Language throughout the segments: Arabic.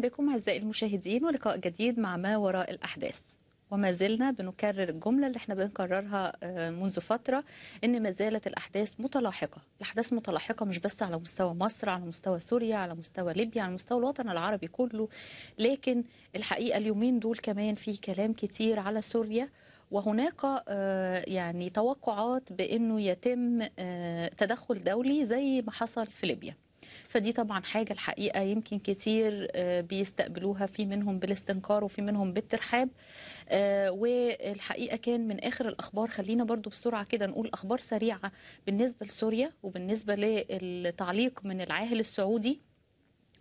بكم أعزائي المشاهدين ولقاء جديد مع ما وراء الأحداث. وما زلنا بنكرر الجملة اللي إحنا بنكررها آه، منذ فترة إن ما زالت الأحداث متلاحقة. الأحداث متلاحقة مش بس على مستوى مصر على مستوى سوريا على مستوى ليبيا على مستوى الوطن العربي كله. لكن الحقيقة اليومين دول كمان في كلام كتير على سوريا. وهناك آه، يعني توقعات بأنه يتم آه، تدخل دولي زي ما حصل في ليبيا. فدي طبعا حاجة الحقيقة يمكن كتير آه، بيستقبلوها في منهم بالاستنكار وفي منهم بالترحاب. آه، والحقيقة كان من آخر الأخبار خلينا برضو بسرعة كده نقول أخبار سريعة بالنسبة لسوريا وبالنسبة للتعليق من العاهل السعودي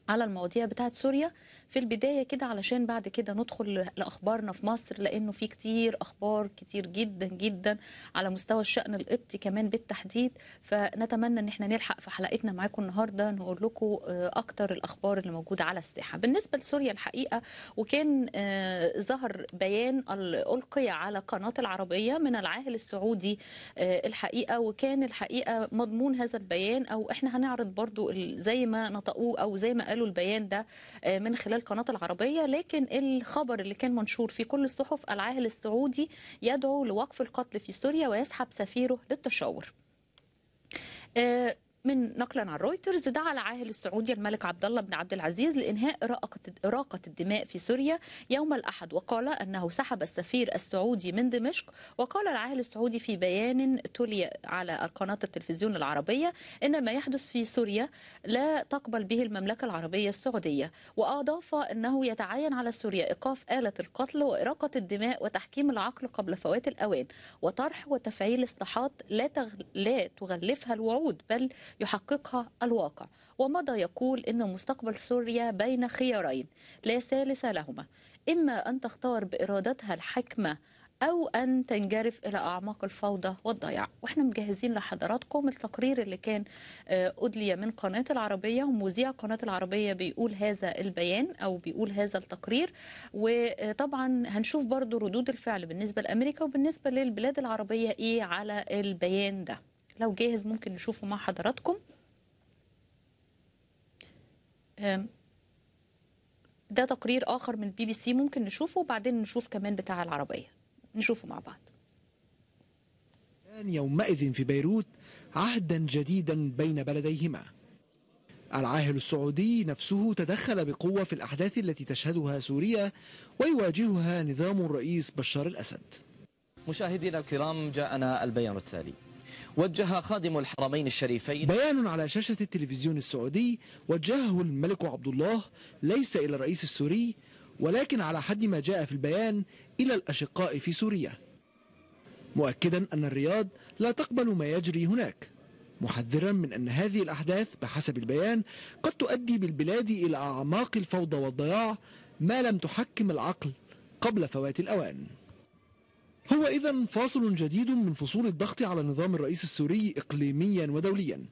على المواضيع بتاعت سوريا. في البداية كده علشان بعد كده ندخل لأخبارنا في مصر لأنه في كتير أخبار كتير جدا جدا على مستوى الشأن القبطي كمان بالتحديد. فنتمنى أن إحنا نلحق في حلقتنا معاكم النهاردة نقول لكم آه، أكتر الأخبار اللي موجودة على الساحة. بالنسبة لسوريا الحقيقة وكان آه، ظهر بيان ال- ألقي على قناة العربية من العاهل السعودي آه، الحقيقة. وكان الحقيقة مضمون هذا البيان أو إحنا هنعرض برضو زي ما نطقوه أو زي ما قالوا البيان ده من خلال قناة العربية لكن الخبر اللي كان منشور في كل الصحف العاهل السعودي يدعو لوقف القتل في سوريا ويسحب سفيره للتشاور. آه، من نقلا عن رويترز دعا العاهل السعودي الملك عبد الله بن عبد العزيز لإنهاء إراقة إراقة الدماء في سوريا يوم الأحد وقال أنه سحب السفير السعودي من دمشق وقال العاهل السعودي في بيان تلي على قناة التلفزيون العربية إن ما يحدث في سوريا لا تقبل به المملكة العربية السعودية وأضاف إنه يتعين على سوريا إيقاف آلة القتل وإراقة الدماء وتحكيم العقل قبل فوات الأوان وطرح وتفعيل إصلاحات لا. لا تغلفها الوعود بل يحققها الواقع. ومضى يقول إن مستقبل سوريا بين خيارين لا ثالث لهما. إما أن تختار بإرادتها الحكمة أو أن تنجرف إلى أعماق الفوضى والضياع. وإحنا مجهزين لحضراتكم التقرير اللي كان آه، أدلي من قناة العربية ومذيع قناة العربية بيقول هذا البيان أو بيقول هذا التقرير. وطبعا هنشوف برضو ردود الفعل بالنسبة لأمريكا وبالنسبة للبلاد العربية إيه على البيان ده. لو جاهز ممكن نشوفه مع حضراتكم. ده تقرير آخر من البي بي سي ممكن نشوفه وبعدين نشوف كمان بتاع العربية. نشوفه مع بعض. كان يومئذ في بيروت عهدا جديدا بين بلديهما. العاهل السعودي نفسه تدخل بقوة في الأحداث التي تشهدها سوريا ويواجهها نظام الرئيس بشار الأسد. مشاهدينا الكرام جاءنا البيان التالي. وجه خادم الحرمين الشريفين. بيان على شاشة التلفزيون السعودي وجهه الملك عبد الله ليس إلى الرئيس السوري ولكن على حد ما جاء في البيان إلى الأشقاء في سوريا. مؤكدا أن الرياض لا تقبل ما يجري هناك. محذرا من أن هذه الأحداث بحسب البيان قد تؤدي بالبلاد إلى أعماق الفوضى والضياع ما لم تحكم العقل قبل فوات الأوان. هو إذا فاصل جديد من فصول الضغط على نظام الرئيس السوري إقليميا ودوليا.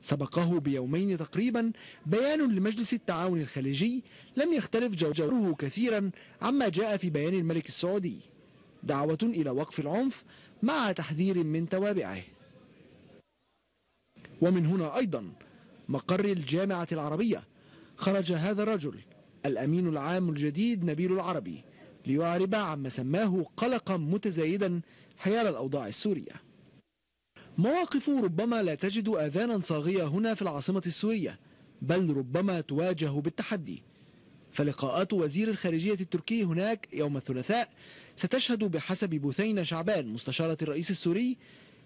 سبقه بيومين تقريبا بيان لمجلس التعاون الخليجي لم يختلف جوهره كثيرا عما جاء في بيان الملك السعودي. دعوة إلى وقف العنف مع تحذير من توابعه. ومن هنا أيضا مقر الجامعة العربية. خرج هذا الرجل الأمين العام الجديد نبيل العربي. ليعرب عما سماه قلقا متزايدا حيال الأوضاع السورية. مواقف ربما لا تجد آذانا صاغية هنا في العاصمة السورية بل ربما تواجه بالتحدي. فلقاءات وزير الخارجية التركي هناك يوم الثلاثاء ستشهد بحسب بثين شعبان مستشارة الرئيس السوري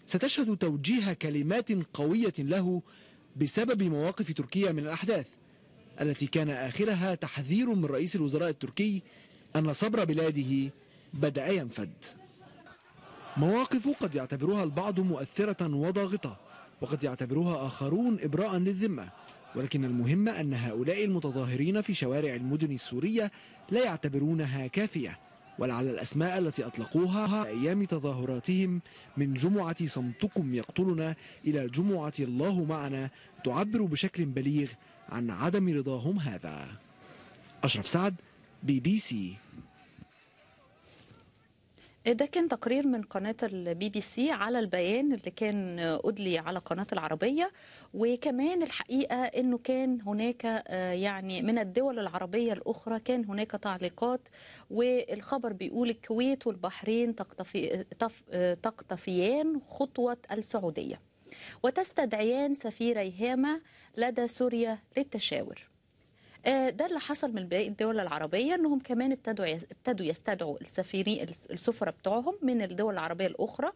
ستشهد توجيه كلمات قوية له بسبب مواقف تركيا من الأحداث التي كان آخرها تحذير من رئيس الوزراء التركي أن صبر بلاده بدأ ينفد. مواقف قد يعتبرها البعض مؤثرة وضاغطة وقد يعتبرها آخرون إبراء للذمة ولكن المهم أن هؤلاء المتظاهرين في شوارع المدن السورية لا يعتبرونها كافية ولعل الأسماء التي أطلقوها أيام تظاهراتهم من جمعة صمتكم يقتلنا إلى جمعة الله معنا تعبر بشكل بليغ عن عدم رضاهم هذا. أشرف سعد بي بي سي. ده كان تقرير من قناة البي بي سي على البيان اللي كان أدلي على قناة العربية وكمان الحقيقة أنه كان هناك آه، يعني من الدول العربية الأخرى كان هناك تعليقات والخبر بيقول الكويت والبحرين تقتفي تف- آه، تقتفيان خطوة السعودية وتستدعيان سفيريهما لدى سوريا للتشاور. ده اللي حصل من باقي الدول العربية إنهم كمان ابتدوا ابتدوا يستدعوا السفيرين السفراء بتوعهم من الدول العربية الأخرى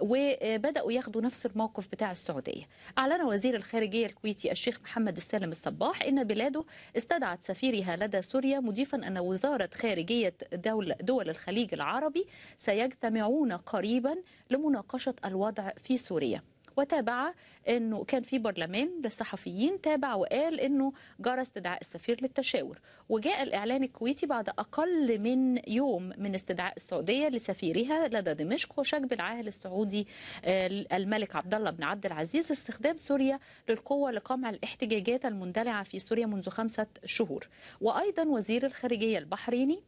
وبدأوا ياخدوا نفس الموقف بتاع السعودية. أعلن وزير الخارجية الكويتي الشيخ محمد السالم الصباح إن بلاده استدعت سفيرها لدى سوريا مضيفا أن وزارة خارجية دول, دول الخليج العربي سيجتمعون قريبا لمناقشة الوضع في سوريا. وتابع إنه كان في برلمان للصحفيين تابع وقال إنه جرى استدعاء السفير للتشاور. وجاء الإعلان الكويتي بعد أقل من يوم من استدعاء السعودية لسفيرها لدى دمشق وشجب العاهل السعودي آه، الملك عبد الله بن عبد العزيز استخدام سوريا للقوة لقمع الاحتجاجات المندلعة في سوريا منذ خمسة شهور. وأيضا وزير الخارجية البحريني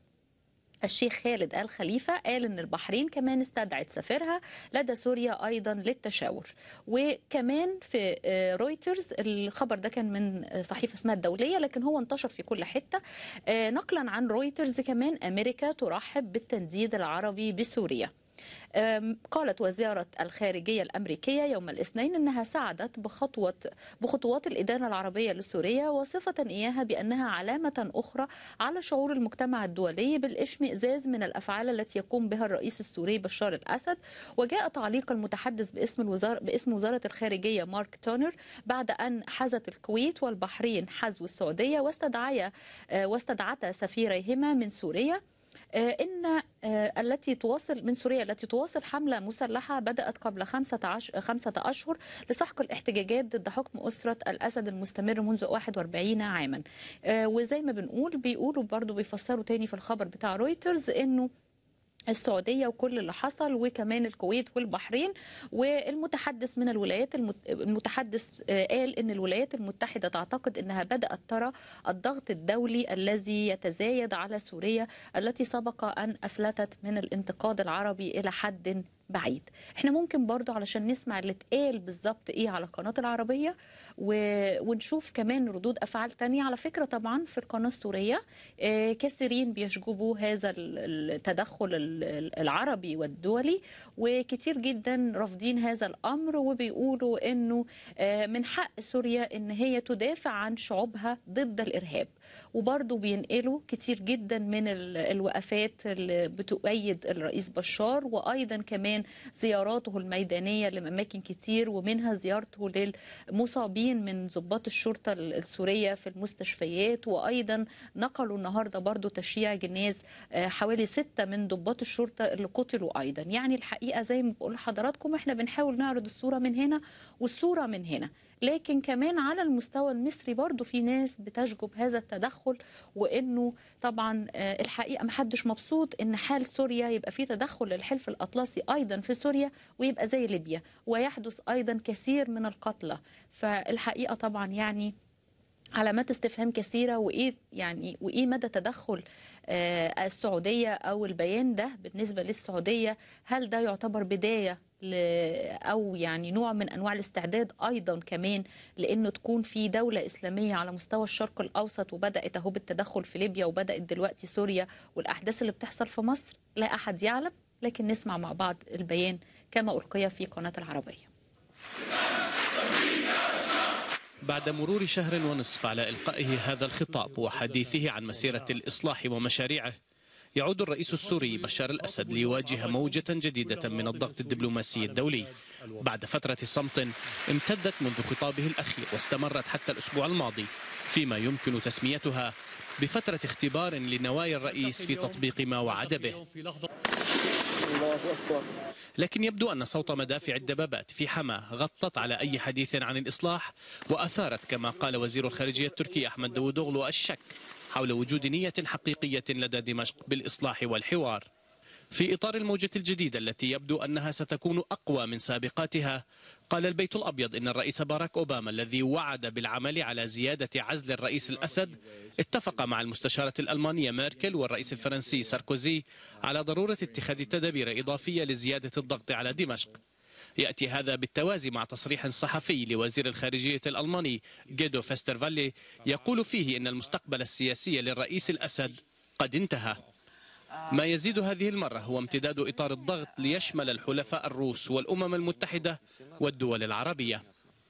الشيخ خالد آل خليفة قال إن البحرين كمان استدعت سفيرها لدى سوريا أيضا للتشاور. وكمان في آه، رويترز الخبر ده كان من آه، صحيفة اسمها الدولية لكن هو انتشر في كل حتة. آه، نقلا عن رويترز كمان أمريكا ترحب بالتنديد العربي بسوريا. قالت وزارة الخارجية الأمريكية يوم الاثنين أنها ساعدت بخطوة بخطوات الإدانة العربية لسوريا وصفة إياها بأنها علامة أخرى على شعور المجتمع الدولي بالإشمئزاز من الأفعال التي يقوم بها الرئيس السوري بشار الأسد وجاء تعليق المتحدث باسم الوزارة باسم وزارة الخارجية مارك تونر بعد أن حزت الكويت والبحرين حزو السعودية واستدعيا آه، واستدعتا سفيريهما من سوريا. آه، إن آه، التي تواصل من سوريا التي تواصل حملة مسلحة بدأت قبل خمسة, عش... خمسة أشهر لسحق الاحتجاجات ضد حكم أسرة الأسد المستمر منذ 41 عاما. آه، وزي ما بنقول بيقولوا برضو بيفسروا تاني في الخبر بتاع رويترز إنه السعودية وكل اللي حصل وكمان الكويت والبحرين. والمتحدث من الولايات المت... المتحدث آه، قال إن الولايات المتحدة تعتقد إنها بدأت ترى الضغط الدولي الذي يتزايد على سوريا التي سبق أن أفلتت من الانتقاد العربي إلى حد بعيد. إحنا ممكن برضو علشان نسمع اللي اتقال بالظبط إيه على القناه العربية و... ونشوف كمان ردود أفعال تانية. على فكرة طبعا في القناة السورية آه، كثيرين بيشجبوا هذا ال- التدخل ال- ال- العربي والدولي وكتير جدا رافضين هذا الأمر وبيقولوا إنه آه، من حق سوريا إن هي تدافع عن شعوبها ضد الإرهاب. وبرضه بينقلوا كتير جدا من ال- الوقفات اللي بتؤيد الرئيس بشار وأيضا كمان زياراته الميدانية لأماكن كتير ومنها زيارته للمصابين من ضباط الشرطة السورية في المستشفيات. وأيضا نقلوا النهارده برضو تشييع جناز آه، حوالي ستة من ضباط الشرطة اللي قتلوا أيضا. يعني الحقيقة زي ما بقول لحضراتكم إحنا بنحاول نعرض الصورة من هنا والصورة من هنا. لكن كمان على المستوى المصري برضو في ناس بتشجب هذا التدخل وإنه طبعا آه، الحقيقة محدش مبسوط إن حال سوريا يبقى في تدخل للحلف الأطلسي أيضا في سوريا ويبقى زي ليبيا ويحدث أيضا كثير من القتلى. فالحقيقة طبعا يعني علامات استفهام كثيرة وإيه يعني وإيه مدى تدخل آه، السعودية أو البيان ده بالنسبة للسعودية هل ده يعتبر بداية أو يعني نوع من أنواع الاستعداد أيضا كمان لأنه تكون في دولة إسلامية على مستوى الشرق الأوسط وبدأت أهو بالتدخل في ليبيا وبدأت دلوقتي سوريا والأحداث اللي بتحصل في مصر لا أحد يعلم لكن نسمع مع بعض البيان كما ألقي في قناة العربية. بعد مرور شهر ونصف على إلقائه هذا الخطاب وحديثه عن مسيرة الإصلاح ومشاريعه يعود الرئيس السوري بشار الأسد ليواجه موجة جديدة من الضغط الدبلوماسي الدولي. بعد فترة صمت امتدت منذ خطابه الأخير واستمرت حتى الأسبوع الماضي فيما يمكن تسميتها بفترة اختبار لنوايا الرئيس في تطبيق ما وعد به. لكن يبدو أن صوت مدافع الدبابات في حما غطت على أي حديث عن الإصلاح وأثارت كما قال وزير الخارجية التركي أحمد داوودوغلو الشك. حول وجود نية حقيقية لدى دمشق بالإصلاح والحوار. في إطار الموجة الجديدة التي يبدو أنها ستكون أقوى من سابقاتها قال البيت الأبيض إن الرئيس باراك أوباما الذي وعد بالعمل على زيادة عزل الرئيس الأسد اتفق مع المستشارة الألمانية ميركل والرئيس الفرنسي ساركوزي على ضرورة اتخاذ تدابير إضافية لزيادة الضغط على دمشق. يأتي هذا بالتوازي مع تصريح صحفي لوزير الخارجية الألماني جيدو فيسترفالي يقول فيه إن المستقبل السياسي للرئيس الأسد قد انتهى. ما يزيد هذه المرة هو امتداد إطار الضغط ليشمل الحلفاء الروس والأمم المتحدة والدول العربية.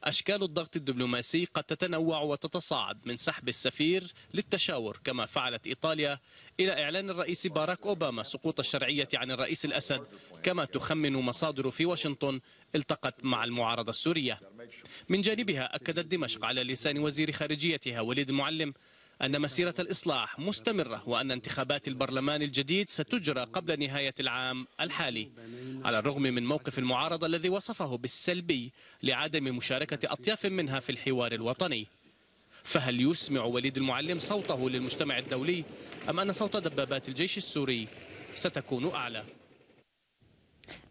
أشكال الضغط الدبلوماسي قد تتنوع وتتصاعد من سحب السفير للتشاور كما فعلت إيطاليا إلى إعلان الرئيس باراك أوباما سقوط الشرعية عن الرئيس الأسد كما تخمن مصادر في واشنطن التقت مع المعارضة السورية. من جانبها أكدت دمشق على لسان وزير خارجيتها وليد المعلم أن مسيرة الإصلاح مستمرة وأن انتخابات البرلمان الجديد ستجرى قبل نهاية العام الحالي على الرغم من موقف المعارضة الذي وصفه بالسلبي لعدم مشاركة أطياف منها في الحوار الوطني. فهل يسمع وليد المعلم صوته للمجتمع الدولي أم أن صوت دبابات الجيش السوري ستكون أعلى؟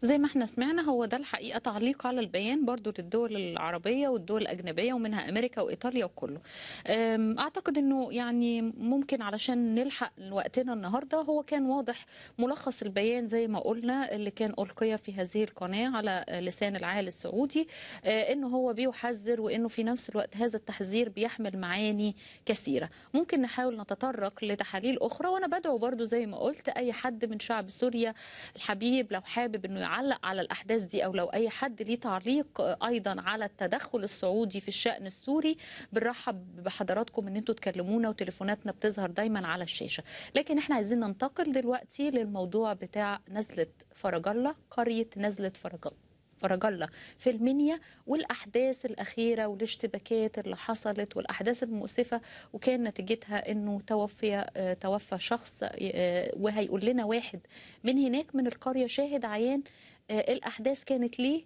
زي ما إحنا سمعنا هو ده الحقيقة تعليق على البيان برضو للدول العربية والدول الأجنبية ومنها أمريكا وإيطاليا وكله. أم، أعتقد أنه يعني ممكن علشان نلحق وقتنا النهاردة هو كان واضح ملخص البيان زي ما قلنا اللي كان ألقي في هذه القناة على لسان العال السعودي آه، أنه هو بيحذر وأنه في نفس الوقت هذا التحذير بيحمل معاني كثيرة. ممكن نحاول نتطرق لتحاليل أخرى وأنا بدعو برضو زي ما قلت أي حد من شعب سوريا الحبيب لو حابب إنه يعلق على الأحداث دي أو لو أي حد ليه تعليق أيضا على التدخل السعودي في الشأن السوري بنرحب بحضراتكم إن أنتوا تكلمونا وتليفوناتنا بتظهر دايما على الشاشة. لكن إحنا عايزين ننتقل دلوقتي للموضوع بتاع نزلة فرج الله قرية نزلة فرج الله. فرج الله في المنيا والأحداث الأخيرة والاشتباكات اللي حصلت والأحداث المؤسفة وكان نتيجتها إنه توفي آه، توفى شخص آه، وهيقول لنا واحد من هناك من القرية شاهد عيان آه، الأحداث كانت ليه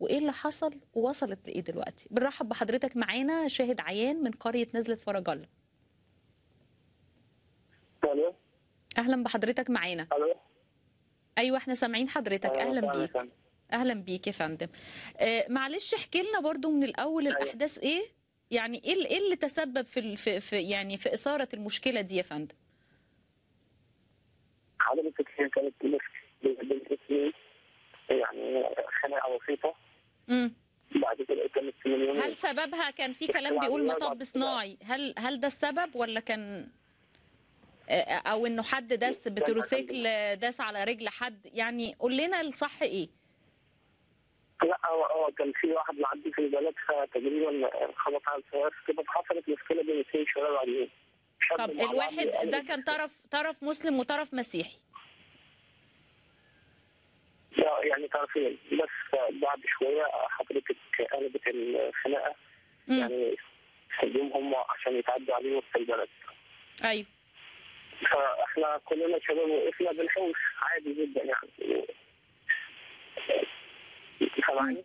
وإيه اللي حصل ووصلت لإيه دلوقتي. بنرحب بحضرتك معانا شاهد عيان من قرية نزله فرج الله أهلا بحضرتك معانا. ألو؟ أيوه إحنا سامعين حضرتك. أهلا أهلاً بيك. أهلا بيك يا فندم. آه معلش احكي لنا برضو من الأول أيوة. الأحداث إيه؟ يعني إيه اللي- إيه اللي تسبب في في, في يعني في إثارة المشكلة دي يا فندم؟ حضرتك هي كانت بنت يعني خناقة بسيطة. امم بعد كده كانت هل سببها كان في كلام بيقول مطب صناعي؟ هل هل ده السبب ولا كان آه، أو إنه حد داس بتروسيكل داس على رجل حد؟ يعني قول لنا الصح إيه؟ لا هو هو كان في واحد معدي في البلد فتقريبا خبط على الفواز كده فحصلت مشكلة بين اثنين شباب شاب طب الواحد يعني- ده كان طرف طرف مسلم وطرف مسيحي. لا، يعني طرفين. بس بعد شوية حضرتك قلبت الخناقة. يعني خليهم هم عشان يتعدوا عليه وسط البلد. أيوه. فاحنا كلنا شباب وقفنا بنحوش. عادي جدا يعني. سامعني؟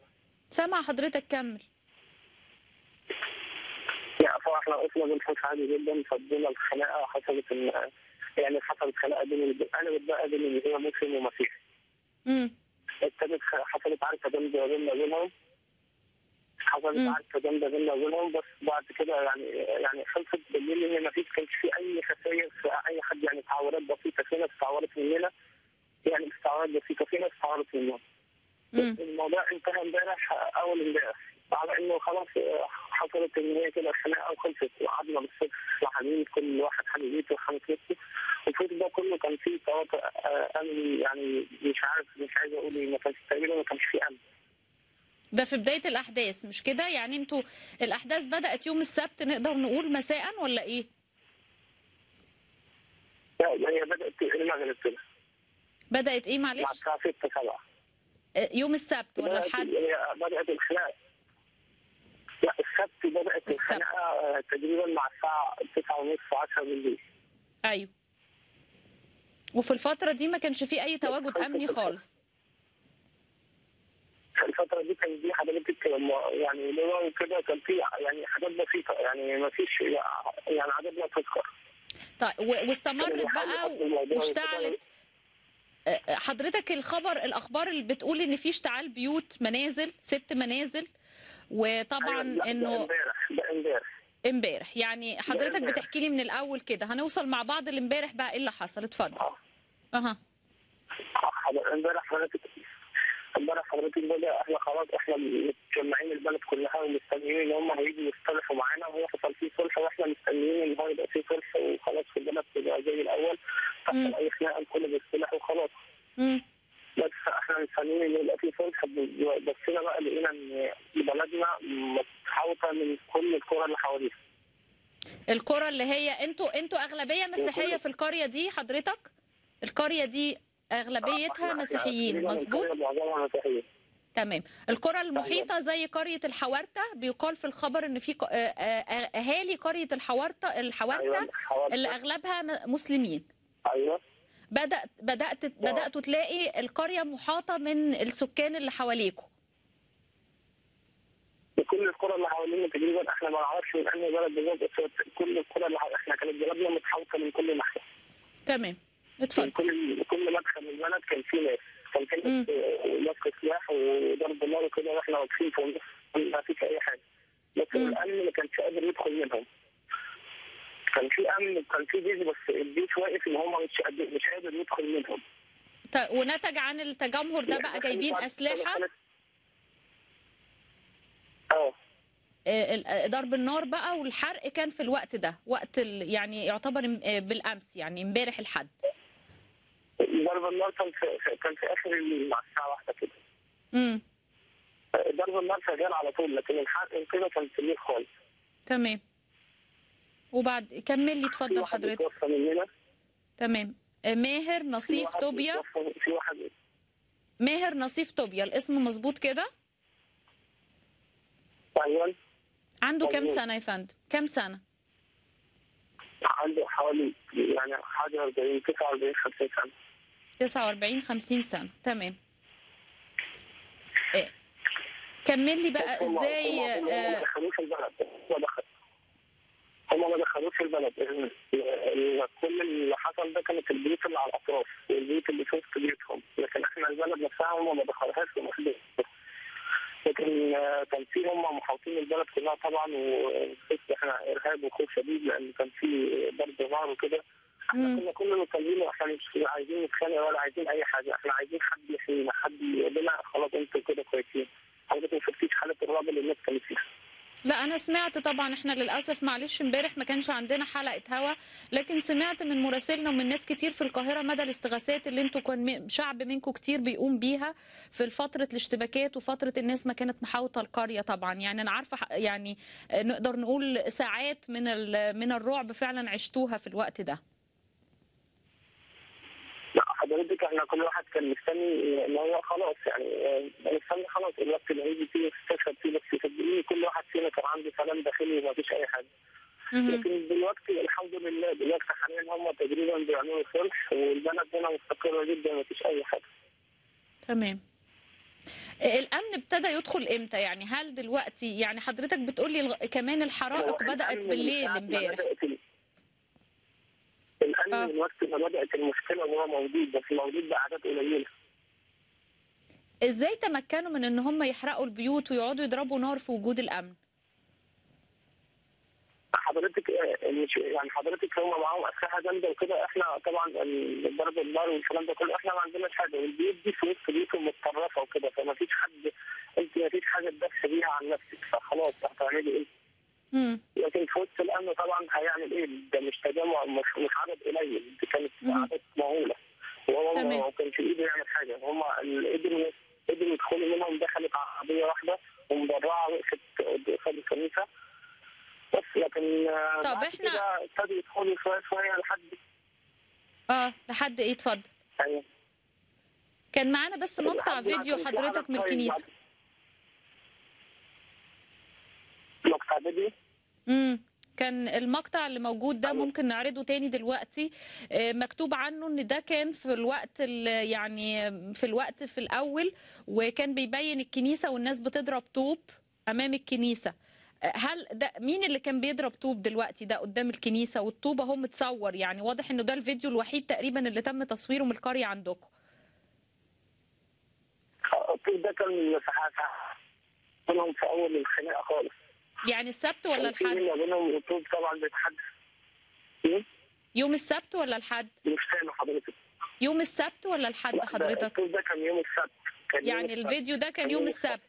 سامع حضرتك كمل. يعني فاحنا وقفنا بنحوش عادي جدا فضينا الخناقة حصلت إن يعني حصلت خناقة بين قلبت بقى بين اللي هي مسلم ومسيحي. امم ابتدت حصلت عركة جامدة بيننا وبينهم. حصلت. عركة جامدة بيننا وبينهم بس بعد كده يعني يعني خلصت بالليل إن ما فيش كانش في أي خسائر في أي حد يعني تعورات بسيطة في ناس تعورت مننا. يعني تعورات بسيطة في ناس تعورت مننا الموضوع انتهى امبارح أول امبارح. على إنه خلاص آه، حصلت إن هي كده خناقة وخلصت وقعدنا بالصبح لحالين كل واحد حل بيته وحل نفسه. وفوق ده كله كان فيه تواطؤ آه، امني يعني مش عارف مش عايز أقول إيه ما كانش تقريبا ما كانش فيه امن ده في بداية الأحداث مش كده؟ يعني أنتوا الأحداث بدأت يوم السبت نقدر نقول مساء ولا إيه؟ لا هي بدأت المغرب كده. بدأت إيه؟ مع معلش؟ الساعة 6 7 آه، يوم السبت ولا الحد؟ بدات الخناقه لا السبت بدات. الخناقه آه، تقريبا مع الساعة 9 ونص 10 بالليل. أيوه. وفي الفترة دي ما كانش في أي تواجد أمني خالص؟ في الفترة دي كان دي حضرتك يعني لواء وكده كان في يعني حاجات بسيطة يعني ما فيش يعني عدد لا تذكر. طيب واستمرت بقى واشتعلت حضرتك الخبر الأخبار اللي بتقول إن في اشتعال بيوت منازل ست منازل وطبعا أيوة، إنه امبارح ده امبارح. امبارح. يعني حضرتك. بتحكي لي من الأول كده. هنوصل مع بعض لامبارح بقى إيه اللي حصل؟ اتفضل. آه. أها. حضر- امبارح حضرتك امبارح حضرتك بقى إحنا خلاص إحنا متجمعين البلد كلها ومستنيين ان هم هيجوا يصطلحوا معانا وهو حصل فيه صلح وإحنا مستنيين ان هو يبقى فيه صلح وخلاص في البلد تبقى زي الأول. تحصل اي خناقه الكل بيصطلح وخلاص. بس إحنا مستنيين ان يبقى فيه صلح بصينا بقى لقينا إن بلدنا متحوطة من كل القرى اللي حواليها القرى اللي هي أنتوا أنتوا أغلبية مسيحية في القرية دي حضرتك القرية دي أغلبيتها إحنا مسيحيين مظبوط؟ تمام. القرى المحيطة زي قرية الحورته بيقال في الخبر إن في آه، آه، أهالي قرية الحورته أيوه حوالي- اللي أغلبها مسلمين. أيوه. بدات بدأت بدأتوا تلاقي القرية محاطة من السكان اللي حواليكوا. كل القرى اللي حوالينا تقريبا إحنا ما نعرفش من أنهي بلد بالظبط كل القرى اللي حوالينا إحنا كانت بلدنا متحوطة من كل ناحية. تمام. اتفضل. كل كل مدخل البلد كان فيه ناس. كان في مسك سلاح وضرب نار وكده وإحنا واقفين في النص ما فيش أي حاجة. لكن. الأمن ما كانش قادر يدخل منهم. كان في أمن وكان في جيش بس الجيش واقف إن هم مش قادر مش قادر يدخل منهم. ط- ونتج عن التجمهر ده بقى جايبين أسلحة؟ آه. آه، آه، ضرب النار بقى والحرق كان في الوقت ده وقت. يعني يعتبر آه، بالأمس يعني امبارح الحد. ضرب النار كان في كان في آخر الليل مع الساعة واحدة كده. امم ضرب النار شغال على طول لكن الحرق كده كان في الليل خالص. تمام. وبعد كمل لي اتفضل حضرتك. تمام. آه، ماهر نصيف طوبيا. في واحد ماهر نصيف طوبيا الاسم مظبوط كده؟ أيوه عنده كام مظبوط. سنة يا فندم؟ كام سنة؟ عنده حوالي يعني حاجة 40 49 50 سنة. 49 50 سنة. تمام. آه، كمل لي بقى إزاي هم- هم ما آه، دخلوش البلد. هم ما دخلوش البلد. ال- ال- كل اللي حصل ده كانت البيوت اللي على الأطراف والبيوت اللي في وسط بيوتهم. لكن إحنا البلد نفسها هم ما دخلوهاش وما. لكن آه، كان في هم محاوطين البلد كلها طبعا وخفت إحنا إرهاب وخوف شديد لأن كان في ضرب نار وكده. إحنا. كنا كل اللي طالبينه إحنا مش عايزين نتخانق ولا عايزين أي حاجة. إحنا عايزين حد يحمينا حد يقول لنا خلاص أنتوا كده كويسين. حضرتك ما شفتيش حالة الرعب اللي الناس كانت فيها. لا أنا سمعت طبعا إحنا للأسف معلش امبارح ما كانش عندنا حلقة هوا لكن سمعت من مراسلنا ومن ناس كتير في القاهرة مدى الاستغاثات اللي أنتوا كان شعب منكم كتير بيقوم بيها في فترة الاشتباكات وفترة الناس ما كانت محاوطة القرية طبعا. يعني أنا عارفة يعني نقدر نقول ساعات من من الرعب فعلا عشتوها في الوقت ده لا حضرتك إحنا كل واحد كان مستني إن هو خلاص يعني آه، مستني خلاص الوقت اللي هيجي فيه يستشهد فيه بس صدقيني كل واحد فينا كان عنده سلام داخلي وما فيش أي حاجة. لكن دلوقتي الحمد لله دلوقتي حاليا هم تقريبا بيعملوا صلح والبلد هنا مستقرة جدا ما فيش أي حاجة. تمام. آه، الأمن ابتدى يدخل إمتى؟ يعني هل دلوقتي يعني حضرتك بتقولي كمان الحرائق بدأت بالليل امبارح. بدأت ال- الامن آه. من وقت ما بدات المشكلة وهو موجود بس موجود باعداد قليلة إزاي تمكنوا من إن هم يحرقوا البيوت ويقعدوا يضربوا نار في وجود الأمن حضرتك مش يعني حضرتك هم معاهم أسلحة جامدة وكده إحنا طبعا ضرب النار والكلام ده كله إحنا ما عندناش حاجة والبيوت دي في وسط بيوتهم متطرفه وكده فما فيش حد أنت ما فيش حاجة تدافع بيها عن نفسك فخلاص هتعملي إيه؟ لكن في وسط الأمن طبعا هيعمل إيه؟ ده مش تجمع مش مش عدد قليل. دي كانت. اعداد مهولة. وهو. ما كانش في ايده يعمل حاجة. هم قدروا قدروا يدخلوا منهم دخلت عربية واحدة ومدرعه وقفت قصاد الكنيسة. بس لكن آه، طب كده ابتدوا يدخلوا شوية شوية لحد آه لحد إيه؟ اتفضل. أيوه. كان معانا بس مقطع لحد ما فيديو حضرتك من الكنيسة. مقطع فيديو؟ امم كان المقطع اللي موجود ده. ممكن نعرضه تاني دلوقتي. آه، مكتوب عنه إن ده كان في الوقت ال- يعني في الوقت في الأول وكان بيبين الكنيسة والناس بتضرب طوب أمام الكنيسة. آه، هل ده مين اللي كان بيضرب طوب دلوقتي ده قدام الكنيسة؟ والطوب أهو متصور. يعني واضح إنه ده الفيديو الوحيد تقريبا اللي تم تصويره من القرية عندكم. الطوب ده كان في أول الخناقة خالص. يعني السبت ولا الحد؟ طبعا بيتحدث إيه؟ يوم السبت ولا الحد؟ مش حضرتك. يوم السبت ولا الحد حضرتك؟ الطوب ده كان يوم السبت. كان يوم يعني السبت. الفيديو ده كان يوم السبت.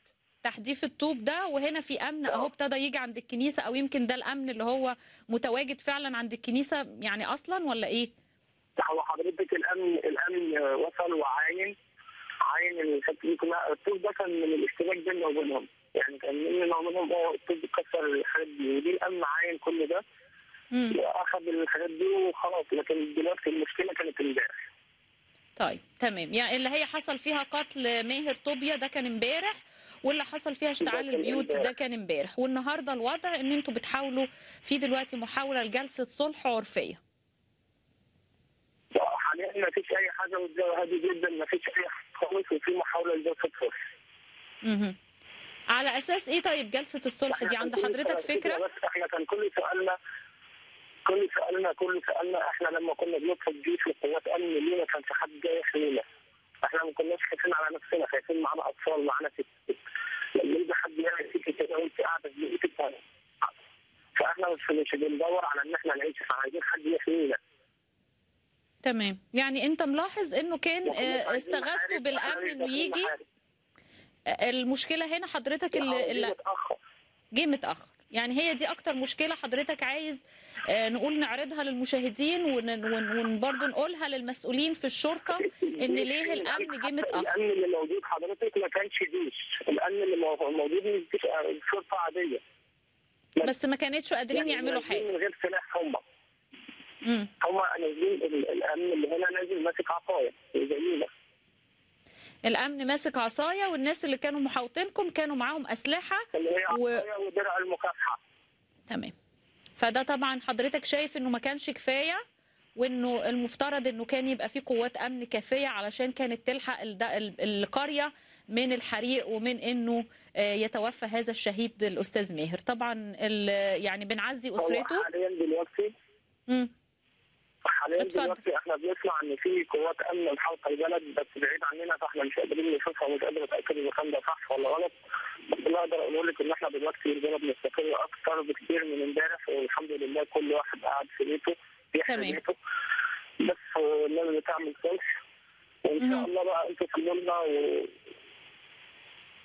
تحديف الطوب ده وهنا في أمن أهو ابتدى يجي عند الكنيسة أو يمكن ده الأمن اللي هو متواجد فعلا عند الكنيسة يعني أصلا ولا إيه؟ هو حضرتك الأمن الأمن وصل وعاين عاين الحتة دي كلها. الطوب ده كان من الاشتباك بيننا وبينهم. يعني كان بيننا وبينهم آه الطوب كسر الحاجات دي. ودي الأمن عاين كل ده. واخد الحاجات دي وخلاص. لكن دلوقتي المشكلة كانت امبارح. طيب تمام. يعني اللي هي حصل فيها قتل ماهر طوبيا ده كان امبارح واللي حصل فيها اشتعال البيوت. ده كان امبارح. والنهاردة الوضع إن أنتوا بتحاولوا في دلوقتي محاولة لجلسة صلح عرفية. حاليا ما فيش أي حاجة والجو هادي جدا ما فيش أي حاجة خالص وفي محاولة لجلسة صلح. مهم. على أساس إيه؟ طيب جلسة الصلح دي عند حضرتك فكرة؟ بس إحنا كان كل سؤالنا كل سؤالنا كل سؤالنا إحنا لما كنا بنطلب جيش وقوات أمن ليه ما كانش حد جاي يحمينا. إحنا ما كناش خايفين على نفسنا خايفين معانا أطفال معانا ست لما يجي حد يعمل فيك كده وأنت قاعدة في بيتك فإحنا مش مش بندور على إن إحنا نعيش إحنا عايزين حد يحمينا. تمام. يعني أنت ملاحظ إنه كان كناش آه، نحارب، بالأمن انه يجي المشكلة هنا حضرتك اللي, نتاخر جه متأخر. يعني هي دي أكتر مشكلة حضرتك عايز آه، نقول نعرضها للمشاهدين وبرضه نقولها للمسؤولين في الشرطة إن ليه الأمن جه متأخر؟ الأمن اللي موجود حضرتك ما كانش جيش. الأمن اللي مو- موجود آه، شرطة عادية. بس ما كانتش قادرين يعني يعملوا حاجة. من غير سلاح هم. امم هم نازلين ال- الأمن اللي هنا نازل ماسك عصاية زينا. الأمن ماسك عصاية والناس اللي كانوا محاوطينكم كانوا معاهم أسلحة اللي هي و- ودرع المكافحة. تمام. فده طبعا حضرتك شايف إنه ما كانش كفاية وإنه المفترض إنه كان يبقى في قوات أمن كافية علشان كانت تلحق القرية من الحريق ومن إنه آه، يتوفى هذا الشهيد الأستاذ ماهر. طبعا ال- يعني بنعزي هو أسرته. حاليا دلوقتي. حاليا. دلوقتي إحنا بنسمع إن في قوات أمن محاوطه البلد بس بعيد عننا فإحنا مش قادرين نشوفها ومش قادر اتاكد إذا كان ده صح ولا غلط بس اللي أقدر أقول لك إن إحنا دلوقتي البلد مستقره أكثر بكثير من إمبارح والحمد لله كل واحد قاعد في بيته بيحمي. بيته بس آه، الناس بتعمل صلح وإن. شاء الله بقى أنتوا كلنا و...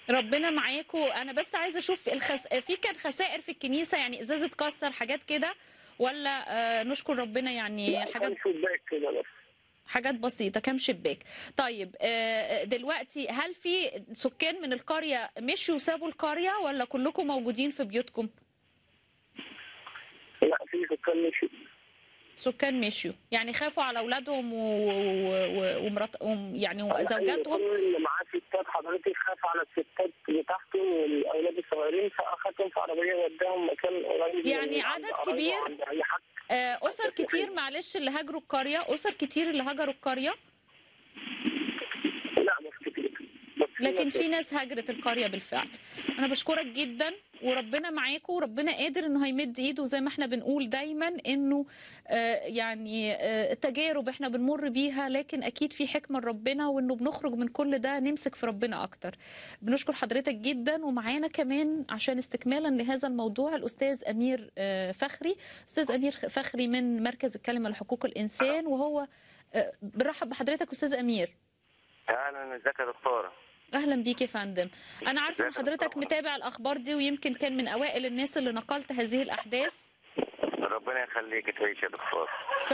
ربنا معاكم أنا بس عايزة أشوف الخس... في كان خسائر في الكنيسة يعني إزازة اتكسر حاجات كده ولا آه، نشكر ربنا يعني حاجات شباك كده بس. حاجات بسيطة كام شباك. طيب آه، دلوقتي هل في سكان من القرية مشوا وسابوا القرية ولا كلكم موجودين في بيوتكم؟ لا في سكان مشي سكان مشوا يعني خافوا على أولادهم و- و- يعني وزوجاتهم؟ اللي معاه ستات حضرتك خاف على الستات بتاعته والاولاد الصغيرين فاخدهم في عربية وداهم مكان قريب يعني عدد كبير؟ آه، أسر كتير معلش اللي هاجروا القرية؟ أسر كتير اللي هاجروا القرية؟ لا مش كتير. لكن في ناس هاجرت القرية بالفعل. أنا بشكرك جدا. وربنا معاكم وربنا قادر إنه هيمد إيده زي ما إحنا بنقول دايما إنه آه، يعني آه، تجارب إحنا بنمر بيها. لكن أكيد في حكمة ربنا وإنه بنخرج من كل ده نمسك في ربنا أكتر. بنشكر حضرتك جدا ومعانا كمان عشان استكمالا لهذا الموضوع الأستاذ أمير آه، فخري. أستاذ أمير فخري من مركز الكلمة لحقوق الإنسان وهو برحب بحضرتك أستاذ أمير. أهلا إزيك يا دكتورة؟ أهلا بيك يا فندم. أنا عارفة إن حضرتك؟ متابع الأخبار دي ويمكن كان من أوائل الناس اللي نقلت هذه الأحداث. ربنا يخليك تعيش يا دكتور. ف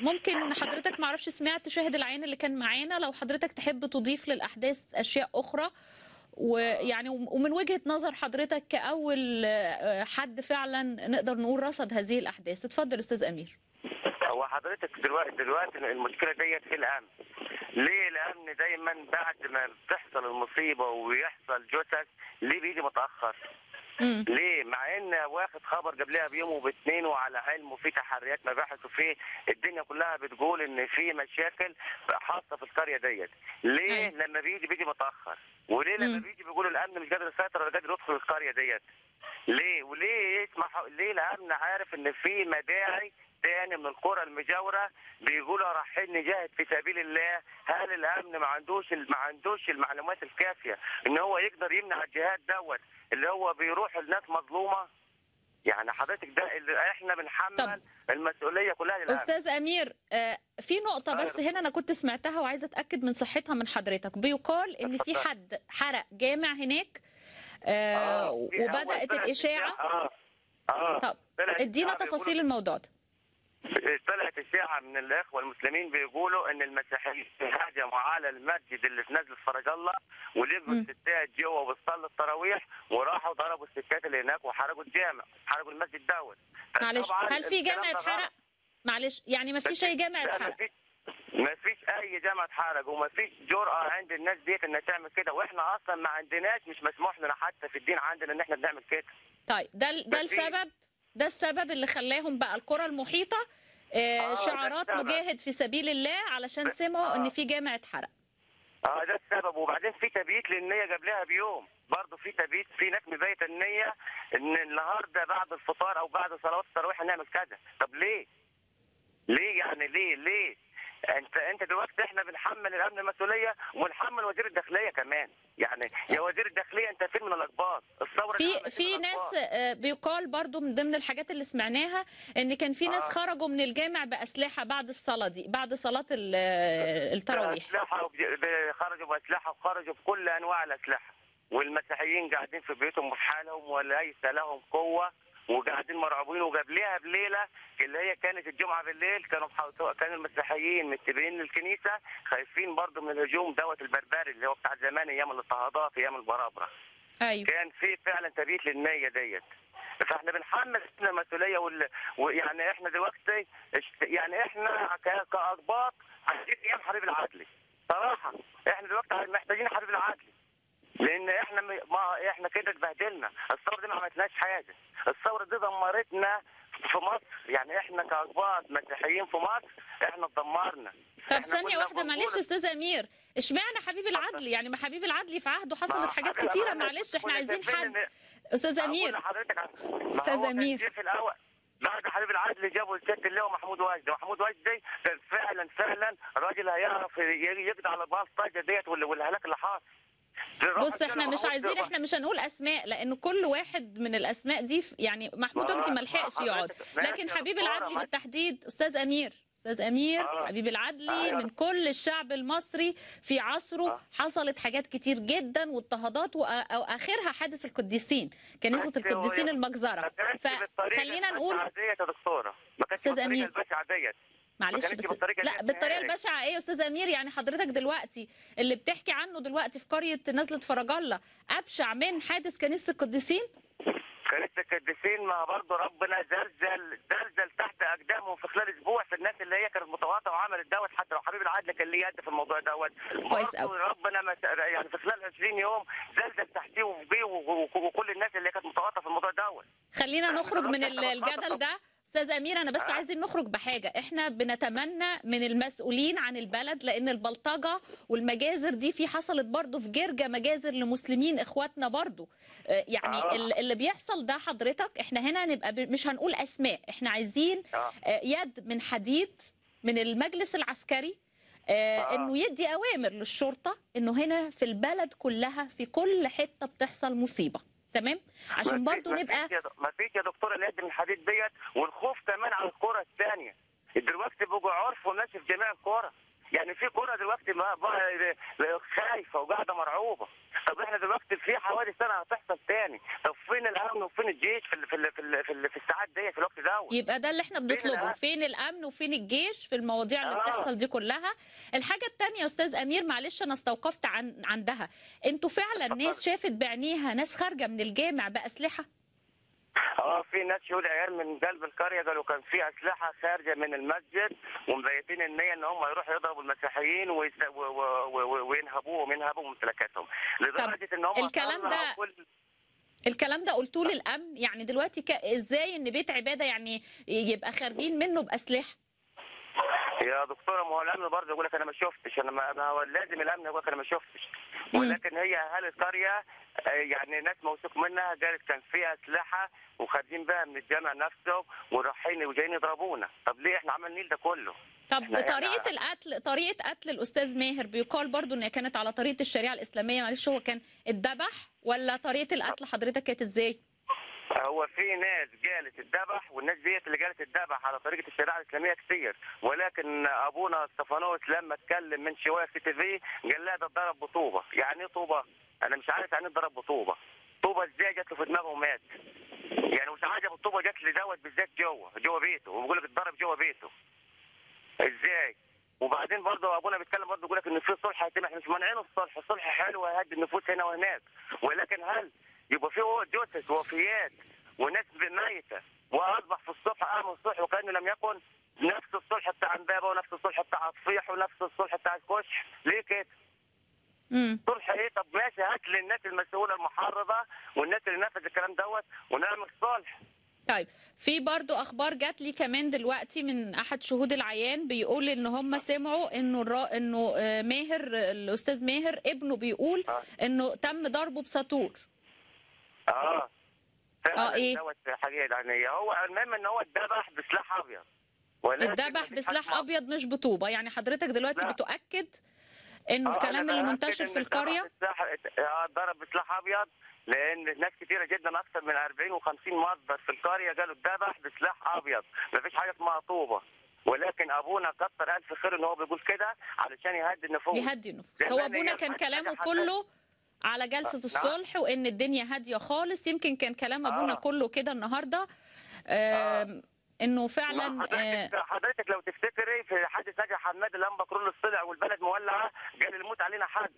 ممكن حضرتك معرفش سمعت شاهد العين اللي كان معانا؟ لو حضرتك تحب تضيف للأحداث أشياء أخرى. ويعني ومن وجهة نظر حضرتك كأول آه، حد فعلا نقدر نقول رصد هذه الأحداث. اتفضل أستاذ أمير. هو حضرتك دلوقتي دلوقتي المشكلة ديت في الأمن. ليه الأمن دايما بعد ما بتحصل المصيبة ويحصل جثث ليه بيجي متأخر؟ ليه؟ مع إن واخد خبر قبلها بيوم وباتنين وعلى علم وفي تحريات مباحث وفي الدنيا كلها بتقول إن في مشاكل حاصله في القرية ديت. ليه أيوة. لما بيجي بيجي متأخر؟ وليه لما مم. بيجي بيقولوا الأمن مش قادر يسيطر ولا قادر يدخل القرية ديت؟ ليه؟ وليه يسمح ليه الأمن عارف إن في مداعي تاني من القرى المجاورة بيقولوا رايحين نجاهد في سبيل الله. هل الأمن ما عندوش ما عندوش المعلومات الكافية إن هو يقدر يمنع الجهاد دوت اللي هو بيروح الناس مظلومة؟ يعني حضرتك ده اللي إحنا بنحمل طب. المسؤولية كلها للأمن. أستاذ أمير آه، في نقطة بس هنا أنا كنت سمعتها وعايزة أتأكد من صحتها من حضرتك. بيقال إن في. حد حرق جامع هناك آه، أول وبدات الإشاعة. آه آه. طب ادينا بيقولوا- تفاصيل الموضوع ده. طلعت اشاعه من الإخوة المسلمين بيقولوا إن المسيحيين هاجموا على المسجد اللي في نزلة فرج الله ولقوا مم. الستات جوه وبتصلي التراويح وراحوا ضربوا الستات اللي هناك وحرقوا الجامع حرقوا المسجد دوت معلش هل في جامع اتحرق. معلش يعني ما فيش أي جامع اتحرق ما فيش أي جامع اتحرق وما فيش جرأة عند الناس ديت إنها تعمل كده وإحنا أصلا ما عندناش مش مسموح لنا حتى في الدين عندنا إن إحنا بنعمل كده طيب ده ده. السبب ده السبب اللي خلاهم بقى القرى المحيطة آه، آه، شعارات. مجاهد في سبيل الله علشان سمعوا إن آه. في جامع اتحرق آه ده السبب وبعدين في تبييت للنية قبلها بيوم برضه في تبييت في ناس مبيت النية إن النهارده بعد الفطار أو بعد صلوات التراويح هنعمل كذا طب ليه؟ ليه يعني ليه ليه؟ انت انت دلوقتي إحنا بنحمل الامن المسؤولية ونحمل وزير الداخلية كمان يعني يا وزير الداخلية انت فين من الاقباط؟ الثورة في في ناس. آه، بيقال برضو من ضمن الحاجات اللي سمعناها ان كان في ناس آه. خرجوا من الجامع بأسلحة بعد الصلاة دي بعد صلاة آه، التراويح خرجوا بأسلحة وخرجوا بكل أنواع الأسلحة والمسيحيين قاعدين في بيوتهم وفي حالهم وليس لهم قوة وقاعدين مرعوبين وقبلها بليله اللي هي كانت الجمعة بالليل كانوا كانوا المسيحيين متبعين للكنيسة خايفين برضه من الهجوم دوت البربري اللي هو بتاع زمان أيام الاضطهادات أيام البرابره أيوه. كان في فعلا تبييت للنية ديت. فإحنا بنحمل إحنا المسؤولية وال... ويعني إحنا دلوقتي يعني إحنا ك... كاقباط عايزين أيام حبيب العدلي صراحة إحنا دلوقتي محتاجين حبيب العدلي لأن إحنا. ما إحنا كده اتبهدلنا. الثورة دي ما عملتناش حاجة. الثورة دي دمرتنا في مصر. يعني إحنا كاقباط مسيحيين في مصر إحنا اتدمرنا. طب ثانية واحدة معلش أستاذ أمير اشمعنى حبيب العدل؟ يعني ما حبيب العدل في عهده حصلت حاجات كتيرة معلش إحنا عايزين حد. أستاذ أمير. في الأول. بعد حبيب العدل جابوا الست اللي هو محمود وجدي. ومحمود وجدي فعلا فعلا راجل هيعرف يقضي على البلطجه ديت وال- والهلاك اللي حاصل. بص إحنا مش عايزين إحنا مش هنقول أسماء لأن كل واحد من الأسماء دي يعني محمود وجدي ما لحقش يقعد لكن حبيب العدلي بالتحديد أستاذ أمير أستاذ أمير آه. حبيب العدلي أيوة. من كل الشعب المصري في عصره آه. حصلت حاجات كتير جدا واضطهادات واخرها حادث القديسين كنيسة القديسين المجزرة فخلينا نقول البشعة ديت يا دكتورة ما كانش أستاذ معلش بس لا بالطريقة. البشعة إيه يا أستاذ أمير يعني حضرتك دلوقتي اللي بتحكي عنه دلوقتي في قرية نزلة فرج الله أبشع من حادث كنيسة القديسين كنيسة القديسين ما برضه ربنا زلزل زلزل تحت أقدامهم في خلال أسبوع في الناس اللي هي كانت متواطئه وعملت دوت حتى لو حبيب العدل كان ليه يد في الموضوع دوت كويس أوي. ربنا ما يعني في خلال 20 يوم زلزل تحتيه وبيه و- و- وكل الناس اللي كانت متواطئه في الموضوع دوت خلينا نخرج من الجدل. ده أستاذ امير أنا بس آه. عايزين نخرج بحاجة إحنا بنتمنى من المسؤولين عن البلد لأن البلطجة والمجازر دي في حصلت برضه في جرجة مجازر لمسلمين إخواتنا برضه آه، يعني آه. ال- اللي بيحصل ده حضرتك إحنا هنا نبقى مش هنقول أسماء إحنا عايزين آه. يد من حديد من المجلس العسكري آه. إنه يدي أوامر للشرطة إنه هنا في البلد كلها في كل حتة بتحصل مصيبة تمام؟ عشان برضو نبقى ما فيش يا- دكتوره من الحديد ديت والخوف كمان على الكرة الثانية. دلوقتي بقوا عرف وماشي في جميع الكرة. يعني في كرة دلوقتي ما بقى خايفة وقاعدة مرعوبة. طب إحنا دلوقتي في حوادث سنه هتحصل تاني. طب فين الأمن وفين الجيش في ال- في ال- في ال- في, ال- في الساعات ديت في الوقت دوت؟ يبقى ده اللي إحنا بنطلبه؟ فين الأمن وفين الجيش في المواضيع اللي آه. بتحصل دي كلها؟ الحاجة التانية يا أستاذ أمير معلش أنا استوقفت عن عندها. أنتوا فعلا. ناس شافت بعينيها ناس خارجة من الجامع بأسلحة؟ آه في ناس شهود عيال من قلب القرية قالوا كان في أسلحة خارجة من المسجد ومبيتين النية إن هم يروحوا يضربوا المسيحيين. وينهبوهم ينهبوا ممتلكاتهم لدرجة إن هم الكلام ده- كل... الكلام ده قلتوه للأمن يعني دلوقتي. إزاي إن بيت عبادة يعني يبقى خارجين منه بأسلحة يا دكتورة ما هو الأمن برضه يقول لك أنا ما شفتش أنا ما هو لازم الأمن يقول لك أنا ما شفتش. ولكن هي اهالي القرية آه، يعني ناس موثوق منها قالت كان فيها أسلحة وخارجين بها من الجامع نفسه ورايحين وجايين يضربونا طب ليه إحنا عملنا ده كله؟ طب إحنا- طريقة القتل طريقة قتل الأستاذ ماهر بيقال برضو إن هي كانت على طريقة الشريعة الإسلامية معلش هو كان اتذبح ولا طريقة القتل حضرتك كانت إزاي هو في ناس قالت الذبح والناس ديت اللي قالت الذبح على طريقة الشريعة الإسلامية كتير. ولكن أبونا استفانوس لما اتكلم من شوية في تي في قال لا ده اتضرب بطوبة. يعني إيه طوبة؟ أنا مش عارف يعني إيه اتضرب بطوبة. طوبة إزاي جات له في دماغه ومات؟ يعني مش عجب الطوبة جات لي دوت بالذات جوه جوه بيته. وبيقول لك اتضرب جوه بيته. إزاي؟ وبعدين برضه أبونا بيتكلم برضه يقول لك إن في صلح هيتم إحنا مش مانعين الصلح، الصلح حلو هيهدي النفوس هنا وهناك. ولكن هل يبقى في جثث وفيات وناس ميتة. وأصبح في الصلح اعمل الصلح وكأنه لم يكن نفس الصلح بتاع امبابه ونفس الصلح بتاع اطفيح ونفس الصلح بتاع الكشح ليه كده؟ صلح إيه؟ طب ماشي هات لي الناس المسؤولة المحرضه والناس اللي نفذ الكلام دوت ونعمل صلح. طيب في برضو أخبار جات لي كمان دلوقتي من أحد شهود العيان بيقول إن هم سمعوا إنه الرا... إنه آه، ماهر الأستاذ ماهر ابنه بيقول آه. إنه تم ضربه بساطور آه؟ دوت حاجة يعني هو المهم إن هو اتذبح بسلاح أبيض. اتذبح بسلاح أبيض مش بطوبة. يعني حضرتك دلوقتي لا. بتؤكد إنه آه، الكلام أنا اللي منتشر في القرية؟ آه، اتضرب بسلاح أبيض لأن ناس كتيرة جدا أكثر من 40 و50 مصدر في القرية قالوا اتذبح بسلاح أبيض. مفيش حاجة اسمها طوبة. ولكن أبونا كتر ألف خير إن هو بيقول كده علشان يهدي النفوس. يهدي النفوس. هو أبونا كان كلامه كله على جلسة نعم. الصلح وإن الدنيا هادية خالص. يمكن كان كلام أبونا آه. كله كده النهارده. آم، إنه فعلا ما آه، حضرتك, حضرتك لو تفتكري في حادث نجا حماد الانبا كرولوس طلع والبلد مولعة قال الموت علينا حد.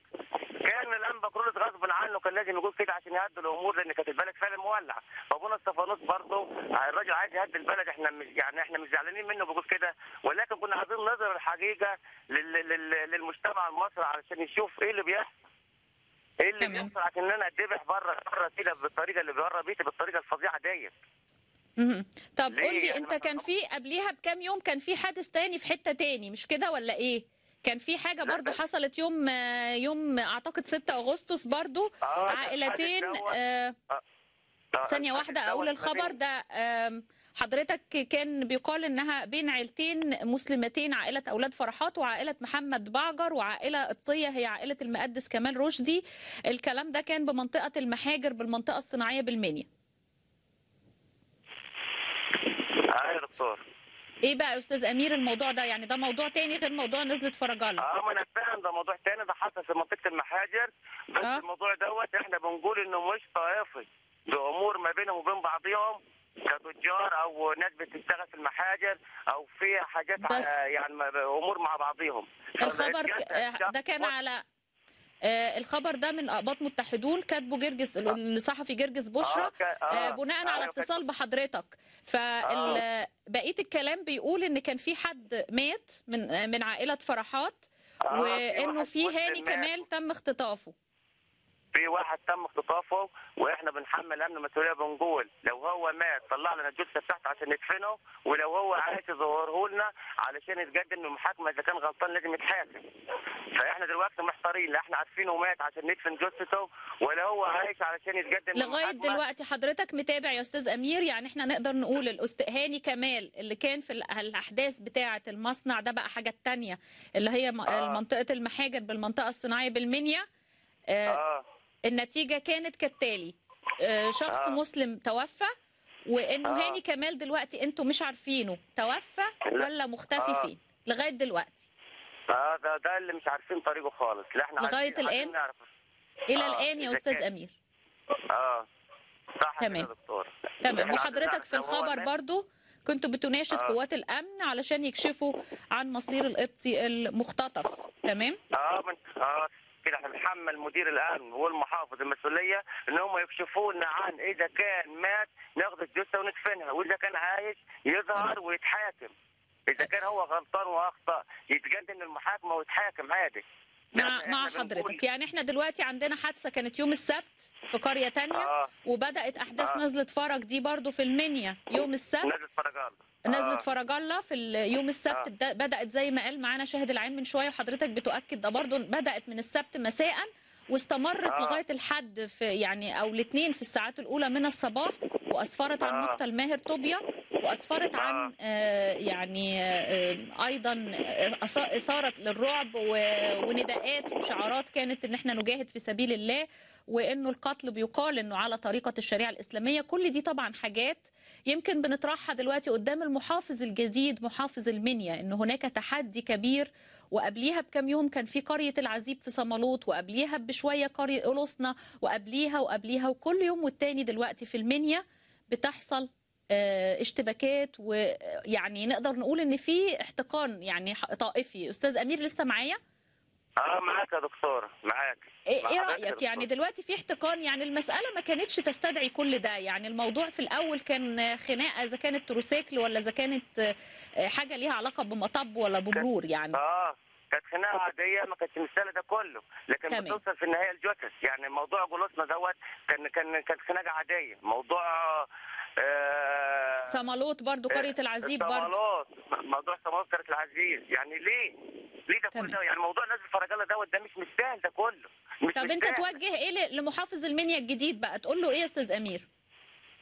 كان الانبا كرولوس غصب عنه كان لازم يقول كده عشان يهدوا الأمور لأن كانت البلد فعلا مولعة. فابونا استفانوس برضه الراجل عايز يهدي البلد إحنا مش يعني إحنا مش زعلانين منه بيقول كده. ولكن كنا عايزين نظهر الحقيقة لل- لل- للمجتمع المصري علشان يشوف إيه اللي بيحصل. إيه اللي تمام. بيحصل عشان أنا أتذبح بره بره كده بالطريقة اللي بره بيتي بالطريقة الفظيعة ديت. طب؟ قول لي يعني أنت كان في قبليها بكام يوم كان في حادث تاني في حتة تاني مش كده ولا إيه كان في حاجة برضو حصلت يوم يوم أعتقد 6 أغسطس برضو آه، عائلتين آه، آه، ثانية واحدة أقول الخبر ده حضرتك كان بيقال إنها بين عيلتين مسلمتين عائلة أولاد فرحات وعائلة محمد بعجر وعائلة قبطيه هي عائلة المقدس كمال رشدي. الكلام ده كان بمنطقة المحاجر بالمنطقة الصناعية بالمنيا. يا دكتور. إيه بقى يا أستاذ أمير الموضوع ده؟ يعني ده موضوع تاني غير موضوع نزلت فرجالة آه ما أنا فاهم ده موضوع تاني ده حصل في منطقة المحاجر بس آه. الموضوع دوت إحنا بنقول إنه مش طائفي ده امور ما بينهم وبين بعضهم كتجار أو ناس بتشتغل في المحاجر أو في حاجات بس- يعني أمور مع بعضهم الخبر آه، ده كان على آه، الخبر ده من أقباط متحدون كاتبه جرجس الصحفي جرجس بشرى آه، آه، آه، بناء على اتصال بحضرتك. فبقيه الكلام بيقول إن كان في حد مات من آه، من عائلة فرحات آه، وإنه في هاني. كمال تم اختطافه. في واحد تم اختطافه وإحنا بنحمل امن المسؤولية بنقول لو هو مات طلع لنا الجثه بتاعته عشان ندفنه ولو هو عايز يظهره لنا علشان يتقدم للمحاكمة إذا كان غلطان لازم يتحاسب فإحنا دلوقتي محتارين لا إحنا عارفينه مات عشان ندفن جثته ولا هو عايش علشان يتقدم لغاية. دلوقتي حضرتك متابع يا أستاذ أمير يعني إحنا نقدر نقول الاست هاني كمال اللي كان في ال- الأحداث بتاعة المصنع ده بقى حاجة تانية اللي هي آه. منطقه المحاجر بالمنطقة الصناعية بالمنيا آه، آه النتيجة كانت كالتالي آه، شخص آه. مسلم توفى وانه آه. هاني كمال دلوقتي أنتوا مش عارفينه توفى لا. ولا مختفي آه. فين لغاية دلوقتي آه ده ده اللي مش عارفين طريقه خالص لا إحنا لغاية عايزين- عايزين الآن؟ نعرف. إلى آه، الآن يا أستاذ كان- أمير آه صح تمام. يا دكتور تمام وحضرتك في الخبر. برضو كنتوا بتناشد آه. قوات الأمن علشان يكشفوا عن مصير القبطي المختطف تمام آه من آه كده إحنا بنحمل مدير الأمن والمحافظ المسؤولية إن هم يكشفوا لنا عن إذا كان مات ناخد الجثة وندفنها وإذا كان عايش يظهر ويتحاكم. إذا كان هو غلطان وأخطأ يتقدم للمحاكمة ويتحاكم عادي. مع إحنا- مع حضرتك. يعني إحنا دلوقتي عندنا حادثة كانت يوم السبت في قرية تانية آه. وبدأت أحداث آه. نزلة فرج دي برضو في المنيا يوم السبت. نازل فرجال نزلة فرج الله في يوم السبت آه. بدا- بدأت زي ما قال معانا شاهد العين من شوية وحضرتك بتؤكد ده برضو بدأت من السبت مساء واستمرت آه. لغاية الحد في يعني أو الاثنين في الساعات الأولى من الصباح وأسفرت عن آه. مقتل ماهر طوبيا وأسفرت آه. عن آه، يعني آه، أيضا آه، أص- إثارة للرعب ونداءات وشعارات كانت إن إحنا نجاهد في سبيل الله وإنه القتل بيقال إنه على طريقة الشريعة الإسلامية كل دي طبعا حاجات يمكن بنطرحها دلوقتي قدام المحافظ الجديد محافظ المنيا إن هناك تحدي كبير وقبليها بكم يوم كان في قرية العزيب في صمالوط وقبليها بشوية قرية قلصنا وقبليها وقبليها وكل يوم والتاني دلوقتي في المنيا بتحصل آه، اشتباكات ويعني نقدر نقول إن في احتقان يعني طائفي. أستاذ أمير لسه معايا؟ آه معاك يا دكتور معاك. إيه إيه يا رأيك؟ يعني. دلوقتي في احتقان يعني المسألة ما كانتش تستدعي كل ده يعني الموضوع في الأول كان خناقة إذا كانت تروسيكل ولا إذا كانت آه، حاجة ليها علاقة بمطب ولا بمرور يعني. آه كانت خناقة عادية ما كانتش مستاهلة ده كله. لكن تمام. بتوصل في النهاية الجثث يعني موضوع جلوسنا دوت كان كان كانت خناقة عادية. موضوع آه صمالوت برضو قرية العزيب برضو. صمالات موضوع صمالات كانت العزيز. يعني ليه؟ ليه ده. كله؟ يعني موضوع نازل فرج الله دوت ده مش مستاهل ده كله. مش طب انت مستاهل. توجه إيه لمحافظ المنيا الجديد بقى؟ تقول له إيه يا أستاذ أمير؟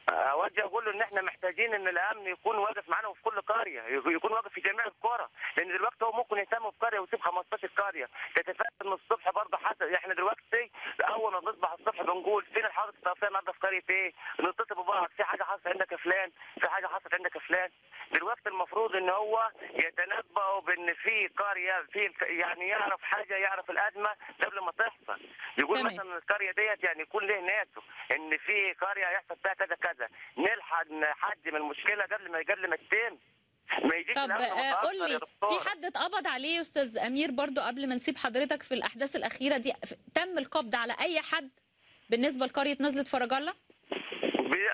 اوجه أقول له إن إحنا محتاجين إن الأمن يكون واقف معانا في كل قرية يكون واقف في جميع القرى لأن دلوقتي هو ممكن يهتم بقريه ويسيب 15 قرية. تتفاجئ من الصبح برضه حصل إحنا دلوقتي أول ما بنصبح الصبح بنقول فين الحرس الطرفية النهارده في قرية إيه؟ نتصل ببعض في حاجة حصلت عندك يا فلان؟ في حاجة حصلت عندك يا فلان؟ دلوقتي المفروض إن هو يتنبأ بإن في قرية في يعني يعرف حاجة يعرف الأزمة قبل ما تحصل. يقول. مثلا القرية ديت يعني يكون له ناسه إن في قرية يحصل فيها كذا كذا. نلحق نحجم المشكلة قبل ما قبل ما تتم. ما يجيش طب آه، قول لي. في حد اتقبض عليه يا أستاذ أمير برضو قبل ما نسيب حضرتك في الأحداث الأخيرة دي؟ تم القبض على أي حد بالنسبة لقرية نزلة فرج الله؟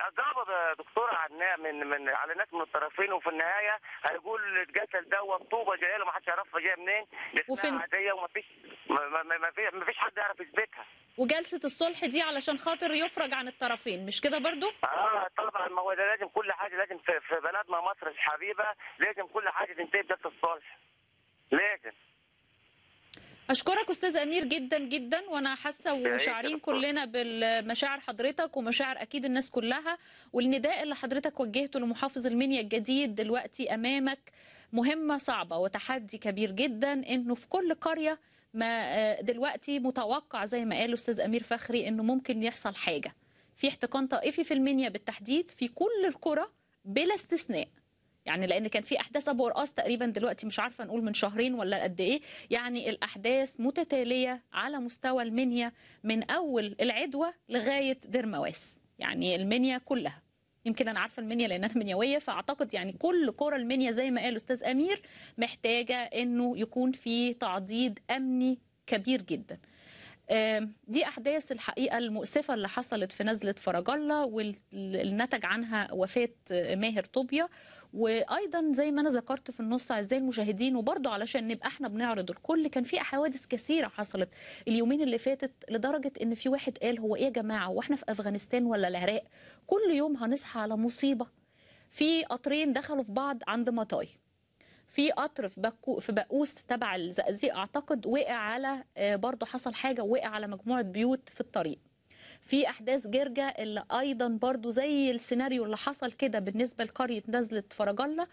يا دكتور على من من على ناس من الطرفين وفي النهاية هيقول الجسد دوت طوبه جاية له ما حدش يعرفها جاية منين. وفي- عادية وما فيش ما, ما, ما, ما, في ما فيش حد يعرف يثبتها. وجلسة الصلح دي علشان خاطر يفرج عن الطرفين مش كده برضو؟ آه طبعا. ما هو ده لازم كل حاجة لازم في بلدنا مصر الحبيبة لازم كل حاجة تنتهي بجلسة الصلح. لازم. أشكرك أستاذ أمير جدا جدا وأنا حاسة وشاعرين. كلنا بالمشاعر حضرتك ومشاعر أكيد الناس كلها والنداء اللي حضرتك وجهته لمحافظ المنيا الجديد دلوقتي أمامك مهمة صعبة وتحدي كبير جدا إنه في كل قرية ما آه، دلوقتي متوقع زي ما قال أستاذ أمير فخري إنه ممكن يحصل حاجة في احتقان طائفي في المنيا بالتحديد في كل القرى بلا استثناء يعني لأن كان في احداث ابو قرقاص تقريبا دلوقتي مش عارفة نقول من شهرين ولا قد إيه. يعني الاحداث متتالية على مستوى المنيا من اول العدوى لغاية دير مواس. يعني المنيا كلها. يمكن أنا عارفة المنيا لأن أنا منيوية فاعتقد يعني كل قرى المنيا زي ما قال أستاذ أمير محتاجة إنه يكون في تعضيد أمني كبير جدا. دي أحداث الحقيقة المؤسفة اللي حصلت في نزلة فرج الله واللي نتج عنها وفاة ماهر طوبيا. وأيضا زي ما أنا ذكرت في النص أعزائي المشاهدين وبرضه علشان نبقى إحنا بنعرض الكل كان في حوادث كثيرة حصلت اليومين اللي فاتت لدرجة إن في واحد قال هو إيه يا جماعة وإحنا في أفغانستان ولا العراق؟ كل يوم هنصحى على مصيبة. في قطرين دخلوا في بعض عند مطاي. في قطر في بكو في بقوس تبع الزقازيق أعتقد وقع على آه، برضه حصل حاجة وقع على مجموعة بيوت في الطريق. في أحداث جرجا اللي أيضا برضو زي السيناريو اللي حصل كده بالنسبة لقرية نزلة فرج الله آه،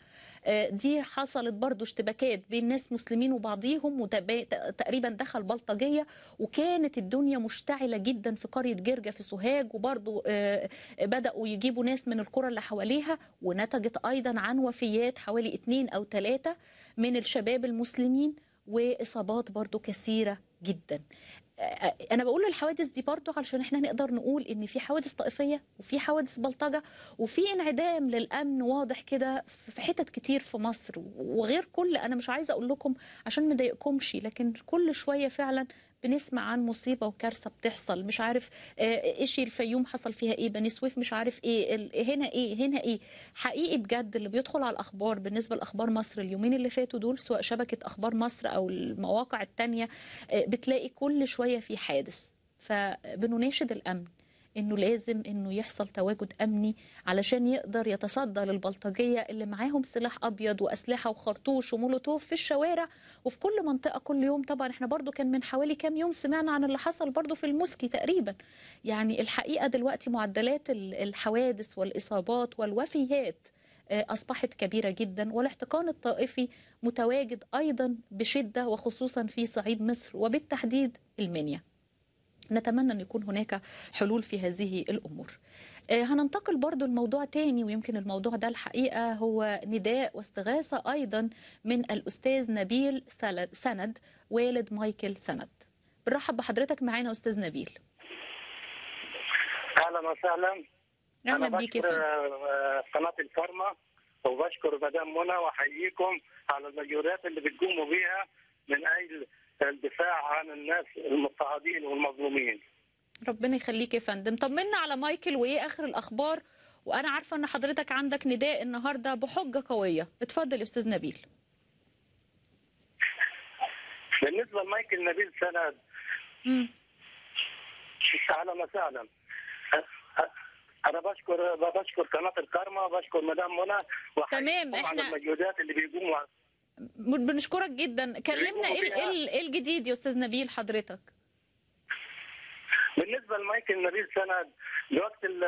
دي حصلت برضو اشتباكات بين ناس مسلمين وبعضيهم وتقريبا دخل بلطجية وكانت الدنيا مشتعلة جدا في قرية جرجا في سوهاج وبرضو آه، بدأوا يجيبوا ناس من القرى اللي حواليها ونتجت أيضا عن وفيات حوالي اتنين أو ثلاثة من الشباب المسلمين. وإصابات برضو كثيرة جدا. أنا بقول الحوادث دي برضو علشان إحنا نقدر نقول إن في حوادث طائفية وفي حوادث بلطجة وفي انعدام للأمن واضح كده في حتت كتير في مصر. وغير كل أنا مش عايزة أقول لكم عشان ما لكن كل شوية فعلا بنسمع عن مصيبة وكارثة بتحصل مش عارف آه، إيش الفيوم حصل فيها إيه بني سويف مش عارف إيه هنا إيه هنا إيه. حقيقي بجد اللي بيدخل على الأخبار بالنسبة لأخبار مصر اليومين اللي فاتوا دول سواء شبكة أخبار مصر أو المواقع التانية آه، بتلاقي كل شوية في حادث. فبنناشد الأمن. إنه لازم إنه يحصل تواجد أمني علشان يقدر يتصدى للبلطجية اللي معاهم سلاح أبيض وأسلحة وخرطوش ومولوتوف في الشوارع وفي كل منطقة كل يوم. طبعا إحنا برضو كان من حوالي كام يوم سمعنا عن اللي حصل برضو في الموسكي تقريبا. يعني الحقيقة دلوقتي معدلات ال- الحوادث والإصابات والوفيات آه، أصبحت كبيرة جدا والاحتقان الطائفي متواجد أيضا بشدة وخصوصا في صعيد مصر وبالتحديد المنيا نتمنى أن يكون هناك حلول في هذه الأمور. آه، هننتقل برضو لموضوع تاني ويمكن الموضوع ده الحقيقة هو نداء واستغاثة أيضا من الأستاذ نبيل سند والد مايكل سند. برحب بحضرتك معانا أستاذ نبيل. أهلا وسهلا. أهلا بيك يا فندم. آه، قناة الكرمة وبشكر مدام منى وأحييكم على المجهودات اللي بتقوموا بيها من أجل الدفاع عن الناس المضطهدين والمظلومين. ربنا يخليك يا فندم طمنا على مايكل وإيه آخر الأخبار وأنا عارفة أن حضرتك عندك نداء النهاردة بحجة قوية اتفضل يا أستاذ نبيل بالنسبة لمايكل نبيل سند مم. أهلا وسهلا. أنا بشكر بشكر قناة الكرمة بشكر مدام منى تمام، إحنا- المجهودات اللي بيقوموا بنشكرك جدا. كلمنا إيه إيه- إيه الجديد يا أستاذ نبيل حضرتك؟ بالنسبة لمايكل نبيل سند دلوقتي ال-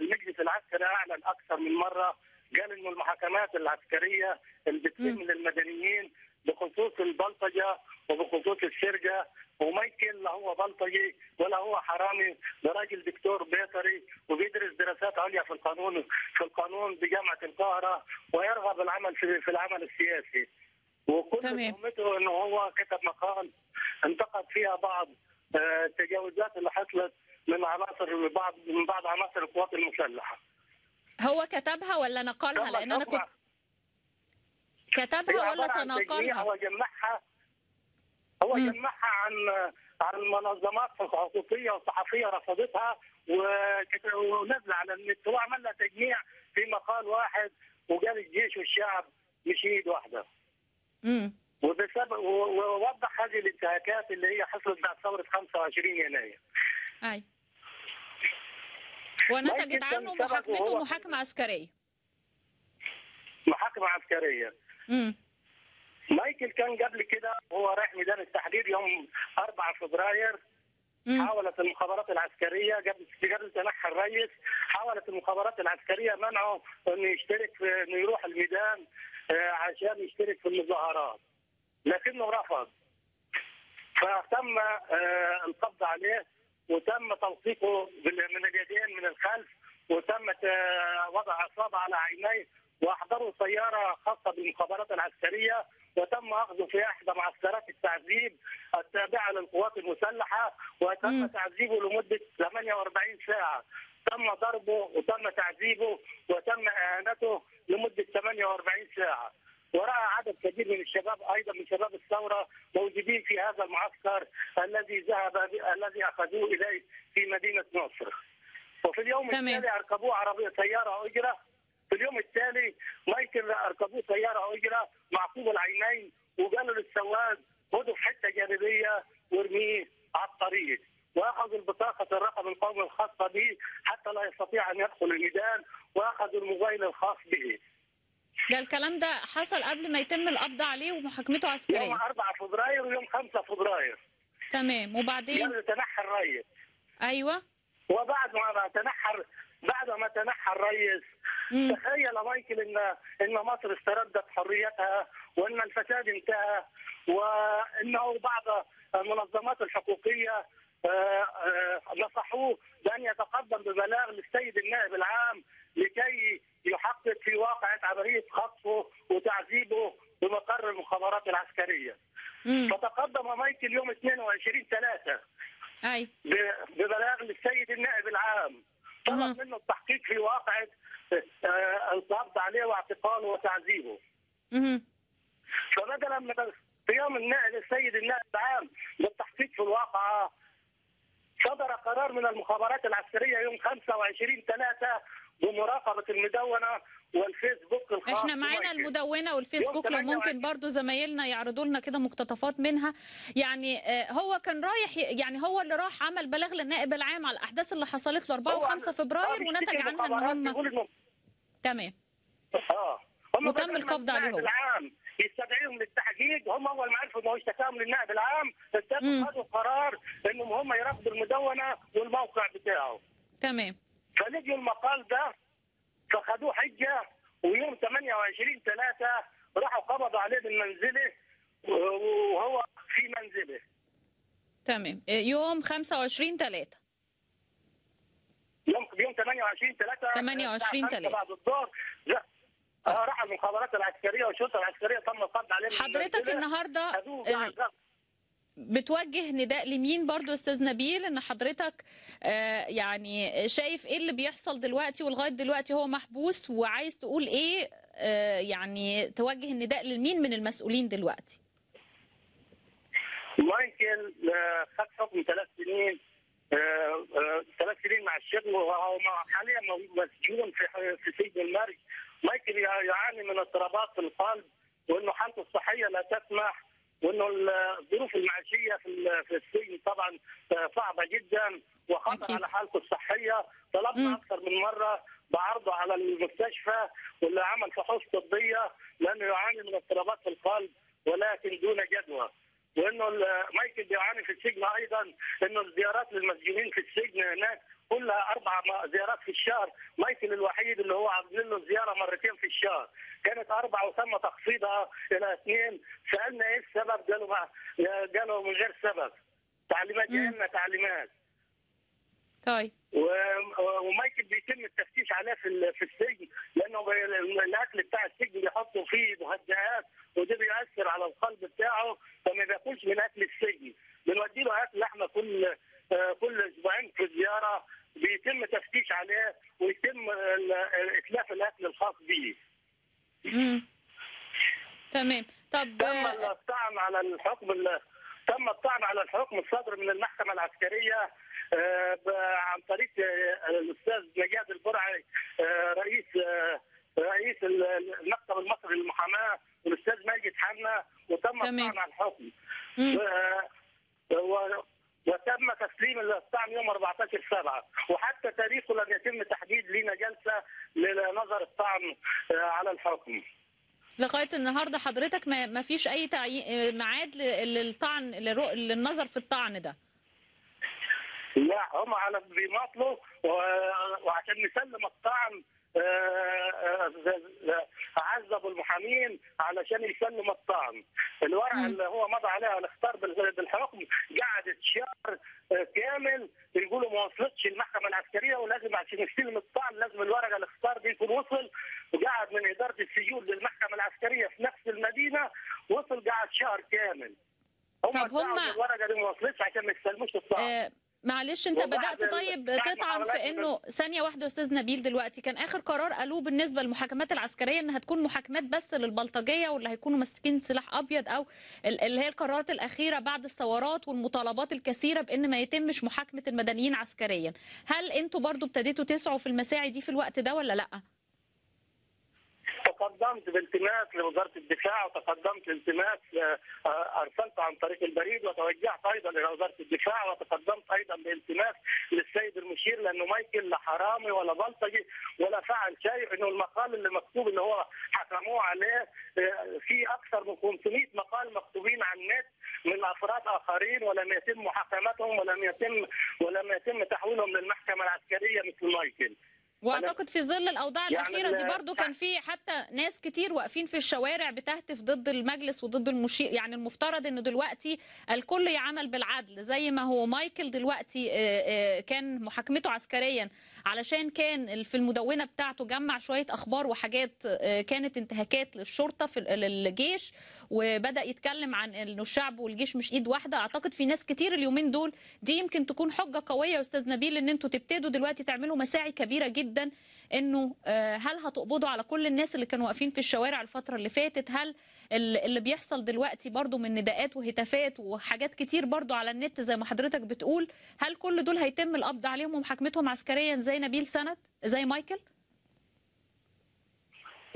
المجلس العسكري أعلن أكثر من مرة قال إنه المحاكمات العسكرية اللي بتتم. للمدنيين بخصوص البلطجة وبخصوص السرقه ومايكل لا هو بلطجي ولا هو حرامي ده راجل دكتور بيطري وبيدرس دراسات عليا في القانون في القانون بجامعة القاهرة ويرغب العمل في, في العمل السياسي. وكل تمام. مهمته انه هو كتب مقال انتقد فيها بعض آه، التجاوزات اللي حصلت من عناصر بعض من بعض عناصر القوات المسلحة. هو كتبها ولا نقلها لأن أنا كنت كتبها ولا تناقلها هو جمعها هو. جمعها عن عن منظمات حقوقيه وصحفية رفضتها ونزل على النت هو عمل لها تجميع في مقال واحد وقال الجيش والشعب مش إيد واحدة. وبسبب ووضح هذه الانتهاكات اللي هي حصلت بعد ثورة 25 يناير. أي ونتجت عنه محاكمته محاكمه عسكرية محاكمة عسكرية. امم مايكل كان قبل كده وهو رايح ميدان التحرير يوم 4 فبراير حاولت المخابرات العسكرية قبل قبل تنحي الرئيس حاولت المخابرات العسكرية منعه إنه يشترك في إنه يروح الميدان آه، عشان يشترك في المظاهرات. لكنه رفض. فتم آه، القبض عليه وتم تلصيقه من اليدين من الخلف وتم آه، وضع عصابه على عينيه واحضروا سيارة خاصة بالمخابرات العسكرية وتم اخذه في إحدى معسكرات التعذيب التابعة للقوات المسلحة وتم. تعذيبه لمدة 48 ساعة تم ضربه وتم تعذيبه وتم اهانته لمدة 48 ساعة ورأى عدد كبير من الشباب أيضا من شباب الثورة موجودين في هذا المعسكر الذي ذهب الذي أخذوه إليه في مدينة نصر. وفي اليوم. التالي أركبوه عربية سيارة أجرة في اليوم التالي مايكل أركبوه سيارة إجرة معقوب العينين وقالوا للسواق خده في حتة جانبية وارميه على الطريق. وأخذوا البطاقة الرقم القومي الخاصة به حتى لا يستطيع أن يدخل الميدان وأخذوا الموبايل الخاص به. ده الكلام ده حصل قبل ما يتم القبض عليه ومحاكمته يوم عسكريه 4 فبراير ويوم 5 فبراير. تمام. وبعدين؟ قالوا تنحى الرئيس أيوه. وبعد ما تنحى بعد ما تنحى الرئيس مم. تخيل مايكل ان إن مصر استردت حريتها وإن الفساد انتهى وإنه بعض المنظمات الحقوقية آه، آه، نصحوه بأن يتقدم ببلاغ للسيد النائب العام لكي يحقق في واقعة عملية خطفه وتعذيبه بمقر المخابرات العسكرية مم. فتقدم مايكل يوم 22 3 أي ببلاغ للسيد النائب العام. طلب منه التحقيق في واقعة القبض عليه واعتقاله وتعذيبه. فبدلا من قيام النائب السيد النائب العام بالتحقيق في الواقعة صدر قرار من المخابرات العسكرية يوم 25 3 بمراقبة المدونة والفيسبوك الخاص إحنا معانا المدونة والفيسبوك لو ممكن 28. برضو زمايلنا يعرضوا لنا كده مقتطفات منها. يعني آه، هو كان رايح يعني هو اللي راح عمل بلاغ للنائب العام على الأحداث اللي حصلت له 4 هو و5 فبراير ونتج عنها إن هم تمام. آه. هم وتم القبض عليه هو. العام يستدعيهم للتحقيق هم أول ما عرفوا انه اشتكاهم للنائب العام خدوا قرار إنهم هم يرفضوا المدونة والموقع بتاعه. تمام. فلقوا المقال ده فخدوه حجة ويوم 28 3 راحوا قبضوا عليه من منزله وهو في منزلة. تمام. آه، يوم 25 3 يوم يوم 28 3 28 3. بعد الظهر. لا. آه، راح المخابرات العسكرية والشرطه العسكرية تم القبض عليه حضرتك. النهارده بتوجه نداء لمين برضو أستاذ نبيل؟ إن حضرتك آه، يعني شايف إيه اللي بيحصل دلوقتي ولغاية دلوقتي هو محبوس وعايز تقول إيه؟ آه، يعني توجه النداء لمين من المسؤولين دلوقتي؟ مايكل آه، خد حكم ثلاث سنين ثلاث سنين مع الشغل وهو حاليا مسجون في سجن المرج. مايكل يع- يعاني من اضطرابات القلب وإنه حالته الصحية لا تسمح وإنه الظروف المعيشية في ال- في السجن طبعا صعبة جدا وخطر أكيد. على حالته الصحية طلبنا. أكثر من مرة بعرضه على المستشفى واللي عمل فحوص طبية لأنه يعاني من اضطرابات في القلب ولكن دون جدوى وإنه مايكل بيعاني في السجن أيضا إنه الزيارات للمسجونين في السجن هناك كلها أربع زيارات في الشهر. مايكل الوحيد اللي هو عاملين له زيارة مرتين في الشهر. كانت أربع وتم تخفيضها إلى اثنين سألنا إيه السبب؟ قالوا ما قالوا من غير سبب. تعليمات. جاية تعليمات. طيب. ومايكل بيتم التفتيش عليه في في السجن لأنه الأكل بتاع السجن بيحطوا فيه مهدئات وده بيأثر على القلب بتاعه فما بياكلش من أكل السجن. بنودي له أكل لحمة كل آه، كل أسبوعين في زيارة بيتم تفتيش عليه ويتم إتلاف الأكل الخاص به. تمام. طب تم آه، الطعن على الحكم ال- تم الطعن على الحكم الصادر من المحكمة العسكرية آه، عن طريق الأستاذ نجاد البرعي رئيس رئيس ال- المكتب المصري للمحاماة والأستاذ ماجد حنا وتم. الطعن على الحكم. وتم تسليم الطعن يوم 14 7 وحتى تاريخه لم يتم تحديد لنا جلسة لنظر الطعن آه، على الحكم. لغاية النهارده حضرتك ما فيش أي تعيين آه، ميعاد للطعن للنظر في الطعن ده؟ لا هم على بيماطلوا وعشان نسلم الطعن عذبوا المحامين علشان يسلم الطعن. الورقه. اللي هو مضى عليها الاختار بال- بالحكم قعدت شهر آه، كامل يقولوا ما وصلتش المحكمة العسكرية ولازم عشان يستلم الطعن لازم الورقه الاختار دي يكون وصل. وقعد من إدارة السجون للمحكمة العسكرية في نفس المدينة وصل قعد شهر كامل. هم طب هم- الورقه دي ما وصلتش عشان ما يستلموش الطعن. آه، معلش انت بدأت طيب تطعن في محاولات إنه ثانية واحدة أستاذ نبيل دلوقتي كان آخر قرار قالوه بالنسبة للمحاكمات العسكرية ان هتكون محاكمات بس للبلطجية واللي هيكونوا ماسكين سلاح أبيض أو ال- اللي هي القرارات الأخيرة بعد الثورات والمطالبات الكثيرة بإن ما يتمش محاكمة المدنيين عسكريا. هل أنتوا برضو ابتديتوا تسعوا في المساعي دي في الوقت ده ولا لأ؟ تقدمت بالتماس لوزارة الدفاع وتقدمت التماس آه، أرسلت عن طريق البريد وتوجهت أيضا إلى وزارة الدفاع وتقدمت أيضا بالتماس للسيد المشير لأنه مايكل لا حرامي ولا بلطجي ولا فعل شيء إنه المقال اللي مكتوب اللي هو حكموه عليه آه، في أكثر من 500 مقال مكتوبين على النت من أفراد آخرين ولم يتم محاكمتهم ولم يتم ولم يتم تحويلهم للمحكمة العسكرية مثل مايكل. وأعتقد في ظل الأوضاع يعني الأخيرة دي برضو كان في حتى ناس كتير واقفين في الشوارع بتهتف ضد المجلس وضد المشير يعني المفترض انه دلوقتي الكل يعمل بالعدل زي ما هو مايكل دلوقتي كان محاكمته عسكريا علشان كان في المدونة بتاعته جمع شوية أخبار وحاجات آه، كانت انتهاكات للشرطة في للجيش وبدأ يتكلم عن انه الشعب والجيش مش إيد واحدة. أعتقد في ناس كتير اليومين دول دي يمكن تكون حجة قوية يا أستاذ نبيل إن أنتوا تبتدوا دلوقتي تعملوا مساعي كبيرة جدا إنه آه، هل هتقبضوا على كل الناس اللي كانوا واقفين في الشوارع الفترة اللي فاتت؟ هل ال- اللي بيحصل دلوقتي برضو من نداءات وهتافات وحاجات كتير برضو على النت زي ما حضرتك بتقول هل كل دول هيتم القبض عليهم ومحاكمتهم عسكريا زي نبيل سند؟ زي مايكل؟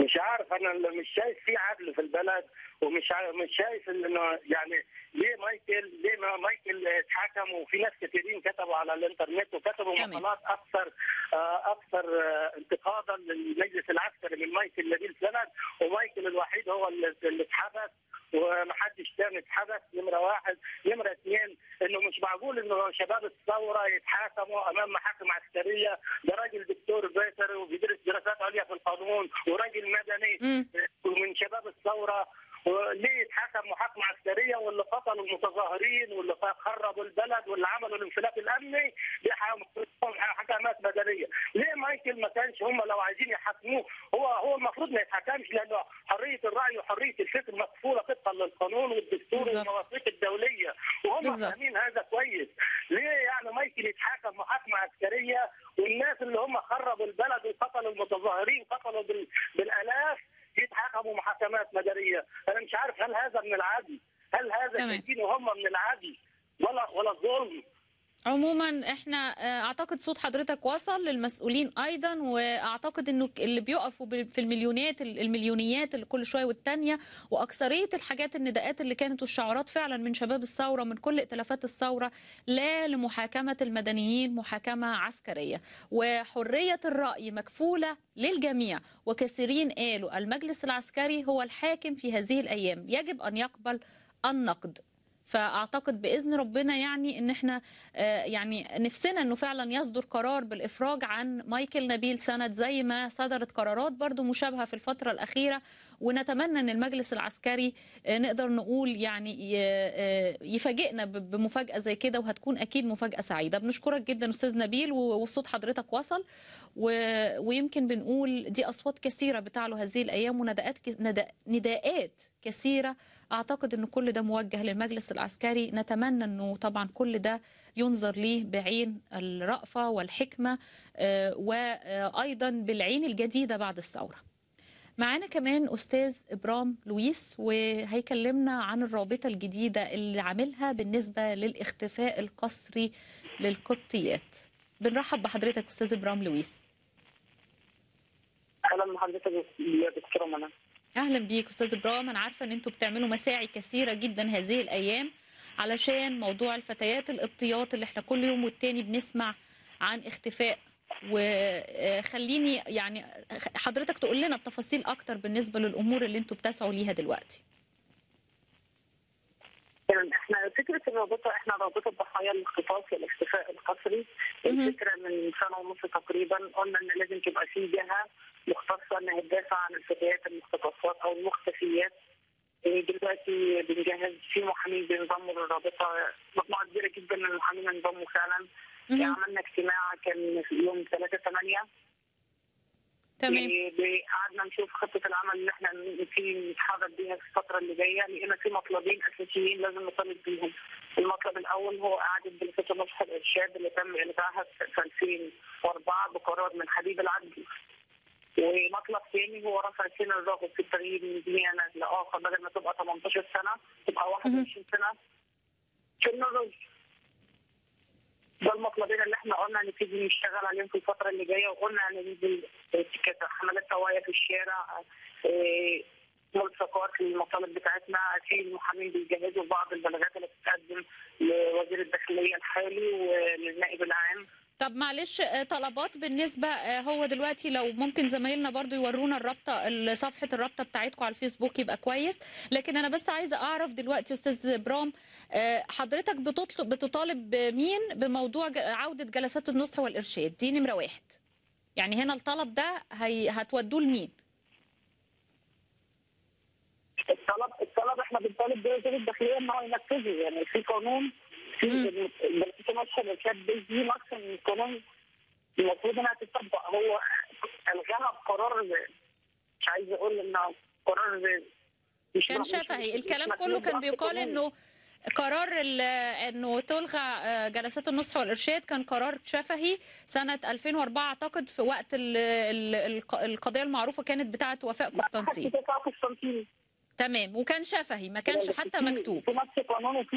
مش عارف أنا مش شايف في عدل في البلد ومش مش شايف إنه يعني ليه مايكل ليه ما مايكل اتحكم؟ وفي ناس كثيرين كتبوا على الإنترنت وكتبوا. مقالات أكثر آه، أكثر آه، انتقادا للمجلس العسكري من مايكل نبيل سند ومايكل الوحيد هو اللي اللي اتحبس ومحدش تاني اتحبس نمرة واحد. نمرة اثنين إنه مش معقول إنه شباب الثورة يتحاكموا أمام محاكم عسكرية ده راجل دكتور بيطري وبيدرس دراسات عليا في القانون وراجل مدني مم. ومن شباب الثوره وليه يتحكم محاكمه عسكريه واللي قتلوا المتظاهرين واللي خربوا البلد واللي عملوا الانفلات الامني دي حكمات مدنيه، ليه مايكل ما كانش هم لو عايزين يحاكموه هو هو المفروض ما يتحكمش لأنه حريه الراي وحريه الفكر مكفوله طبقا للقانون والدستور بالظبط. والمواثيق الدوليه وهم بالظبط. فاهمين هذا كويس، ليه يعني مايكل يتحاكم محاكمه عسكريه والناس اللي هم خربوا البلد وقتلوا المتظاهرين قتلوا بال- بالالاف يتحاكموا محاكمات مدنيه، أنا مش عارف هل هذا من العدل؟ هل هذا تمام. شايفين هم من العدل ولا ولا الظلم؟ عموما آه، اعتقد صوت حضرتك وصل للمسؤولين أيضا واعتقد انه اللي بيقفوا في المليونات المليونيات اللي كل شوية والتانية واكثرية الحاجات النداءات اللي كانت والشعارات فعلا من شباب الثورة من كل ائتلافات الثورة لا لمحاكمة المدنيين محاكمة عسكرية. وحرية الرأي مكفولة للجميع. وكثيرين قالوا المجلس العسكري هو الحاكم في هذه الأيام. يجب أن يقبل النقد. فأعتقد بإذن ربنا يعني إن إحنا آه، يعني نفسنا إنه فعلا يصدر قرار بالإفراج عن مايكل نبيل سند زي ما صدرت قرارات برضو مشابهة في الفترة الأخيرة ونتمنى إن المجلس العسكري آه، نقدر نقول يعني آه، يفاجئنا بمفاجأة زي كده وهتكون أكيد مفاجأة سعيدة. بنشكرك جدا أستاذ نبيل وصوت حضرتك وصل ويمكن بنقول دي أصوات كثيرة بتعلو هذه الأيام ونداءات نداءات كثيرة أعتقد ان كل ده موجه للمجلس العسكري. نتمنى إنه طبعا كل ده ينظر ليه بعين الرأفة والحكمة آه، وأيضا بالعين الجديدة بعد الثورة. معانا كمان أستاذ إبرام لويس وهيكلمنا عن الرابطة الجديدة اللي عاملها بالنسبة للاختفاء القسري للقبطيات. بنرحب بحضرتك أستاذ إبرام لويس. أهلا بحضرتك يا دكتورة منى. أهلا بيك أستاذ إبراهيم. أنا عارفة إن أنتوا بتعملوا مساعي كثيرة جدا هذه الأيام علشان موضوع الفتيات القبطيات اللي إحنا كل يوم والتاني بنسمع عن اختفاء. وخليني يعني حضرتك تقول لنا التفاصيل أكتر بالنسبة للأمور اللي أنتوا بتسعوا ليها دلوقتي. يعني إحنا فكرة الرابطة إحنا رابطة ضحايا الاختطاف والاختفاء القسري. الفكرة من سنة ونص تقريبا قلنا إن لازم تبقى في جهة مختصة إنها تدافع عن الفتيات المختطفات أو المختفيات إيه دلوقتي بنجهز في محامين بينضموا للرابطة مجموعة كبيرة جدا من المحامين انضموا فعلا مهم. عملنا اجتماع كان في يوم 3 8 تمام إيه، قعدنا نشوف خطة العمل اللي إحنا في نتحرك بيها في الفترة اللي جاية لأن في مطلبين أساسيين لازم نطالب بيهم. المطلب الأول هو إعادة جلسه نصح الإرشاد اللي تم إلغائها في 2004 بقرار من حبيب العدل. ومطلب ثاني هو رفع سن الرغب في التغيير من ديانة لآخر بدل ما تبقى 18 سنة تبقى 21 سنة. سن الرغب. ده المطلبين اللي إحنا قلنا هنبتدي نشتغل عليهم في الفترة اللي جاية وقلنا هننزل حملات توعية في الشارع إيه، ملصقات للمطالب بتاعتنا. في المحامين بيجهزوا بعض البلاغات اللي بتتقدم لوزير الداخلية الحالي وللنائب العام. طب معلش آه، طلبات بالنسبة آه، هو دلوقتي لو ممكن زمايلنا برضو يورونا الرابطة ال- صفحة الرابطة بتاعتكم على الفيسبوك يبقى كويس. لكن أنا بس عايزة أعرف دلوقتي أستاذ برام آه، حضرتك بتطلب بتطالب بمين بموضوع عودة جلسات النصح والإرشاد؟ دي نمرة واحد. يعني هنا الطلب ده هتودوه لمين؟ الطلب الطلب إحنا بنطالب بوزير الداخلية إن هو ينفذه. يعني في قانون دي نص من القانون المفروض إنها تطبق. هو ألغاها بقرار مش عايزه أقول إنه قرار كان شفهي الكلام كله كان بيقال. إنه قرار إنه تلغى آه، جلسات النصح والإرشاد كان قرار شفهي سنة 2004 أعتقد في وقت ال- ال- الق- القضية المعروفة كانت بتاعة وفاء قسطنطين. تمام. وكان شفهي ما كانش يعني حتى مكتوب. في نص قانوني في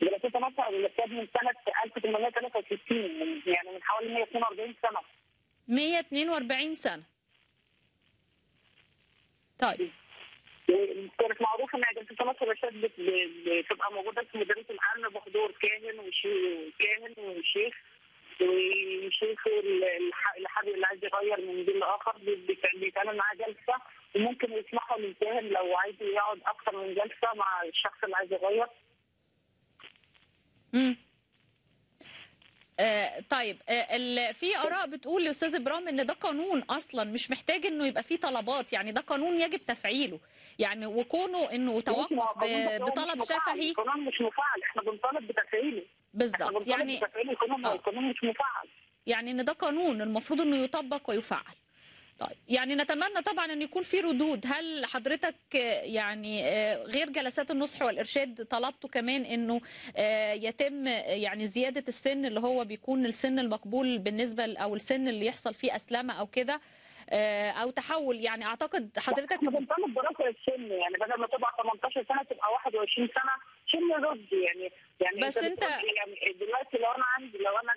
يعني جلسات نصح الارشاد من سنة 1863 يعني من حوالي 142 سنة. 142 سنة. طيب. كانت معروفة ان جلسه تمثل الرشاد بت- ب- بتبقى موجوده في مديريه الامن بحضور كاهن وشي- كاهن وشيخ ويشوفوا ال- الح- الحد اللي عايز يغير من جيل لاخر بي- بيت- بيتعمل معاه جلسه وممكن يسمحوا للكاهن لو عايز يقعد أكثر من جلسه مع الشخص اللي عايز يغير مم. آه طيب آه ال- في آراء بتقول لاستاذ إبراهيم إن ده قانون أصلا مش محتاج إنه يبقى فيه طلبات يعني ده قانون يجب تفعيله. يعني وكونه إنه توقف بطلب شفهي. القانون مش مفعل إحنا بنطالب بتفعيله. بالظبط. يعني القانون آه. القانون مش مفعل يعني إن ده قانون المفروض إنه يطبق ويفعل. طيب يعني نتمنى طبعا إن يكون في ردود. هل حضرتك آه، يعني آه، غير جلسات النصح والإرشاد طلبتوا كمان إنه آه، يتم يعني زيادة السن اللي هو بيكون السن المقبول بالنسبة أو السن اللي يحصل فيه أسلمة أو كده أو تحول؟ يعني أعتقد حضرتك إحنا بنطالب برفع السن يعني بدل ما تبقى 18 سنة تبقى 21 سنة. سن رد يعني يعني بس انت- بتقول يعني دلوقتي لو أنا عندي لو أنا.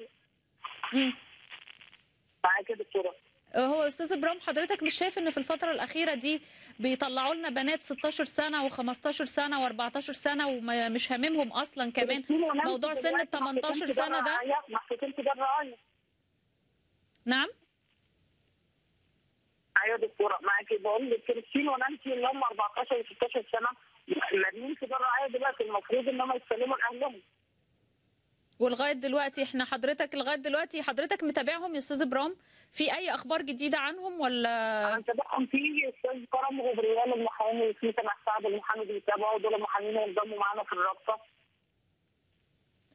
معاك يا دكتورة. هو أستاذ إبراهيم حضرتك مش شايف إن في الفترة الأخيرة دي بيطلعوا لنا بنات 16 سنة و15 سنة و14 سنة ومش هاممهم أصلا كمان؟ موضوع سن ال 18 سنة ده؟ نعم؟ أيوه دكتورة معاكي. بقول لك كريستين ونانسي اللي هم 14 و16 سنة مرمين في الرعايه دلوقتي المفروض إن هم يسلموا لأهلهم. ولغاية دلوقتي إحنا حضرتك لغاية دلوقتي حضرتك متابعهم يا أستاذ إبراهيم؟ في أي أخبار جديدة عنهم ولا؟ أنا متابعهم في أستاذ كرم غبريال المحامي وفي سمح سعد المحامي بيتابعوا دول محامين ينضموا معانا في الرابطة.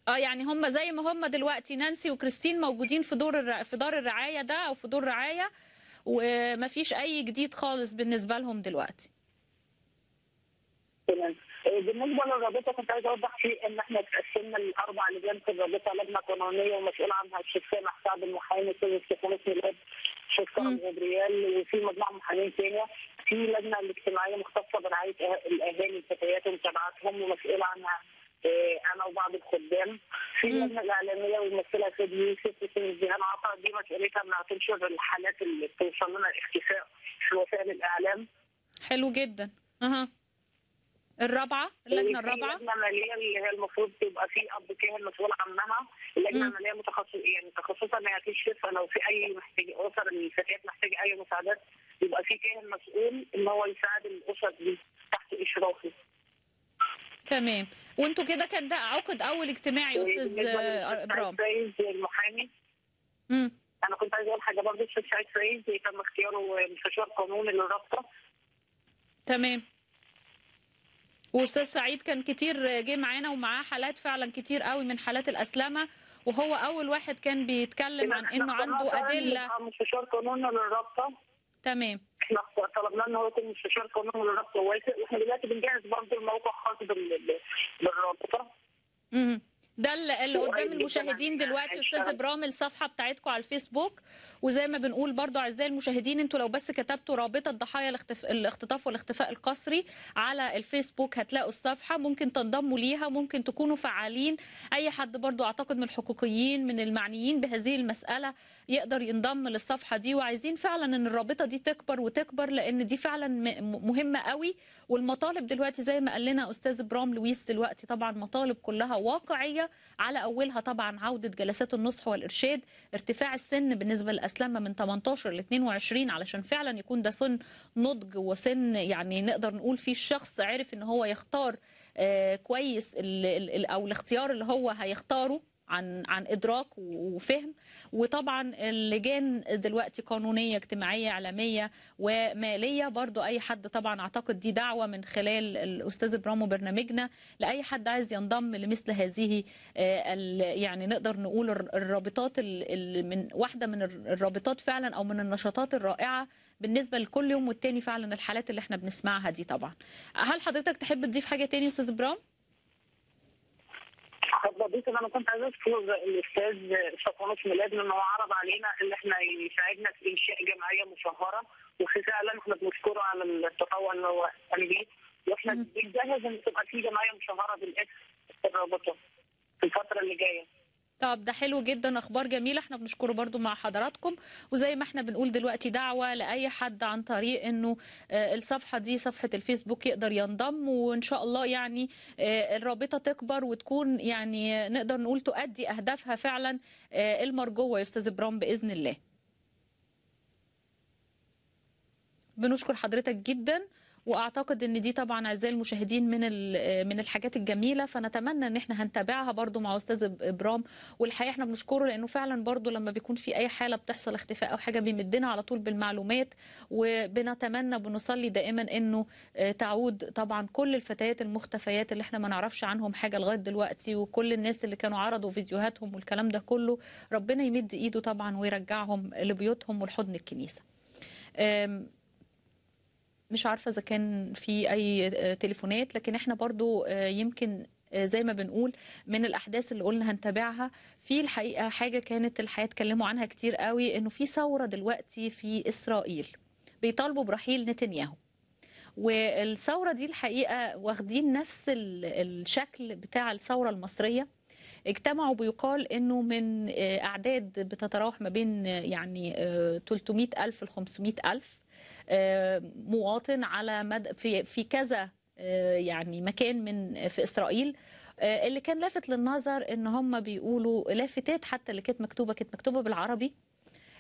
آه يعني هم زي ما هم دلوقتي نانسي وكريستين موجودين في دور الرع... في دار الرعاية ده أو في دور رعايه ومفيش أي جديد خالص بالنسبة لهم دلوقتي. تمام. بالنسبة للرابطة كنت عايزة أوضح فيه إن إحنا تقسمنا الأربع لجان في الرابطة لجنة قانونية ومسؤول عنها الشيخ سامح سعد المحامي أستاذ ستيفانوس ميلاد الشيخ كرم مم. غبريال وفي مجموعة محامين ثانية في لجنة الاجتماعية مختصة برعاية أه- الأهالي الفتيات ومتابعتهم ومسؤول عنها آه، أنا وبعض الخدام. في. اللجنه الإعلامية والممثلة سيد يوسف وسيد جيهان عطا. دي مسؤوليتها إنها تنشر الحالات اللي بتوصل لنا اختفاء في وسائل الإعلام. حلو جدا. أها. الرابعة اللجنة الرابعة؟ اللجنه الماليه اللي هي المفروض تبقى في أب كاهن مسؤول عنها. اللجنة. الماليه متخصص يعني تخصصها انها تشرف لو في أي محتاج أسر الفتيات محتاجة أي مساعدات يبقى في كاهن مسؤول إن هو يساعد الأسر دي تحت إشرافه. تمام. وأنتوا كده كان ده عقد أول اجتماع يا أستاذ آه، فايز المحامي. مم. أنا كنت عايزة أقول حاجة برضه الاستاذ سعيد فايز تم اختياره مستشار قانوني للرابطة. تمام. وأستاذ سعيد كان كتير جه معانا ومعاه حالات فعلا كتير قوي من حالات الأسلمة وهو أول واحد كان بيتكلم عن إنه عنده أدلة. مستشار قانوني للرابطه تمام. إحنا طلبنا إن هو يكون مستشار قانوني للرابطه ووافق وإحنا دلوقتي بنجهز برضه الموقع خاص بال- بال- بالرابطة. ده اللي قدام المشاهدين دلوقتي أستاذ. إبراهيم الصفحة بتاعتكم على الفيسبوك. وزي ما بنقول برضو أعزائي المشاهدين أنتوا لو بس كتبتوا رابطة ضحايا الاختف... الاختطاف والاختفاء القسري على الفيسبوك هتلاقوا الصفحة. ممكن تنضموا ليها ممكن تكونوا فعالين. أي حد برضو أعتقد من الحقوقيين من المعنيين بهذه المسألة يقدر ينضم للصفحة دي. وعايزين فعلا إن الرابطة دي تكبر وتكبر لأن دي فعلا مهمة قوي. والمطالب دلوقتي زي ما قال لنا أستاذ إبرام لويس دلوقتي طبعا مطالب كلها واقعية. على أولها طبعا عودة جلسات النصح والإرشاد ارتفاع السن بالنسبة للاسلامه من 18 ل 22 علشان فعلا يكون ده سن نضج وسن يعني نقدر نقول فيه الشخص عرف إن هو يختار آه، كويس أو الاختيار اللي هو هيختاره. عن عن إدراك وفهم. وطبعا اللجان دلوقتي قانونية اجتماعية إعلامية ومالية. برضو أي حد طبعا أعتقد دي دعوة من خلال الأستاذ إبرام وبرنامجنا. لأي حد عايز ينضم لمثل هذه آه، يعني نقدر نقول الر- الرابطات ال- ال- من واحدة من الر- الرابطات فعلا أو من النشاطات الرائعة بالنسبة لكل يوم والتاني فعلا الحالات اللي إحنا بنسمعها دي طبعا. هل حضرتك تحب تضيف حاجة تاني أستاذ إبرام؟ ان أنا كنت عايزة اشكر الأستاذ شطانوس ميلاد إن هو عرض علينا إن إحنا يساعدنا في إنشاء جمعية مشهرة. وفعلا إحنا بنشكره على التطوع اللي هو قام بيه. وإحنا. بنجهز إن تبقى في جمعية مشهرة بالاسم في الرابطة في الفترة اللي جاية. طب ده حلو جدا أخبار جميلة. إحنا بنشكره برضو مع حضراتكم. وزي ما إحنا بنقول دلوقتي دعوة لأي حد عن طريق إنه آه، الصفحة دي صفحة الفيسبوك يقدر ينضم. وإن شاء الله يعني آه، الرابطة تكبر وتكون يعني نقدر نقول تؤدي أهدافها فعلا آه، المرجوه يا أستاذ إبرام بإذن الله. بنشكر حضرتك جدا. وأعتقد إن دي طبعا أعزائي المشاهدين من من الحاجات الجميلة فنتمنى إن إحنا هنتابعها برضو مع أستاذ إبرام. والحقيقة إحنا بنشكره لأنه فعلا برضو لما بيكون في أي حالة بتحصل اختفاء أو حاجة بيمدنا على طول بالمعلومات وبنتمنى وبنصلي دائما إنه آه، تعود طبعا كل الفتيات المختفيات اللي إحنا ما نعرفش عنهم حاجة لغاية دلوقتي وكل الناس اللي كانوا عرضوا فيديوهاتهم والكلام ده كله. ربنا يمد إيده طبعا ويرجعهم لبيوتهم ولحضن الكنيسة. مش عارفة إذا كان في أي آه، تليفونات لكن إحنا برضو آه، يمكن آه، زي ما بنقول من الأحداث اللي قلنا هنتابعها في الحقيقة حاجة كانت الحقيقة اتكلموا عنها كتير قوي إنه في ثورة دلوقتي في إسرائيل بيطالبوا برحيل نتنياهو. والثورة دي الحقيقة واخدين نفس ال- الشكل بتاع الثورة المصرية. اجتمعوا بيقال إنه من أعداد بتتراوح ما بين يعني آه، 300 ألف ل 500 ألف. مواطن على مد في في كذا آه، يعني مكان من في إسرائيل آه، اللي كان لافت للنظر إن هم بيقولوا لافتات حتى اللي كانت مكتوبة كانت مكتوبة بالعربي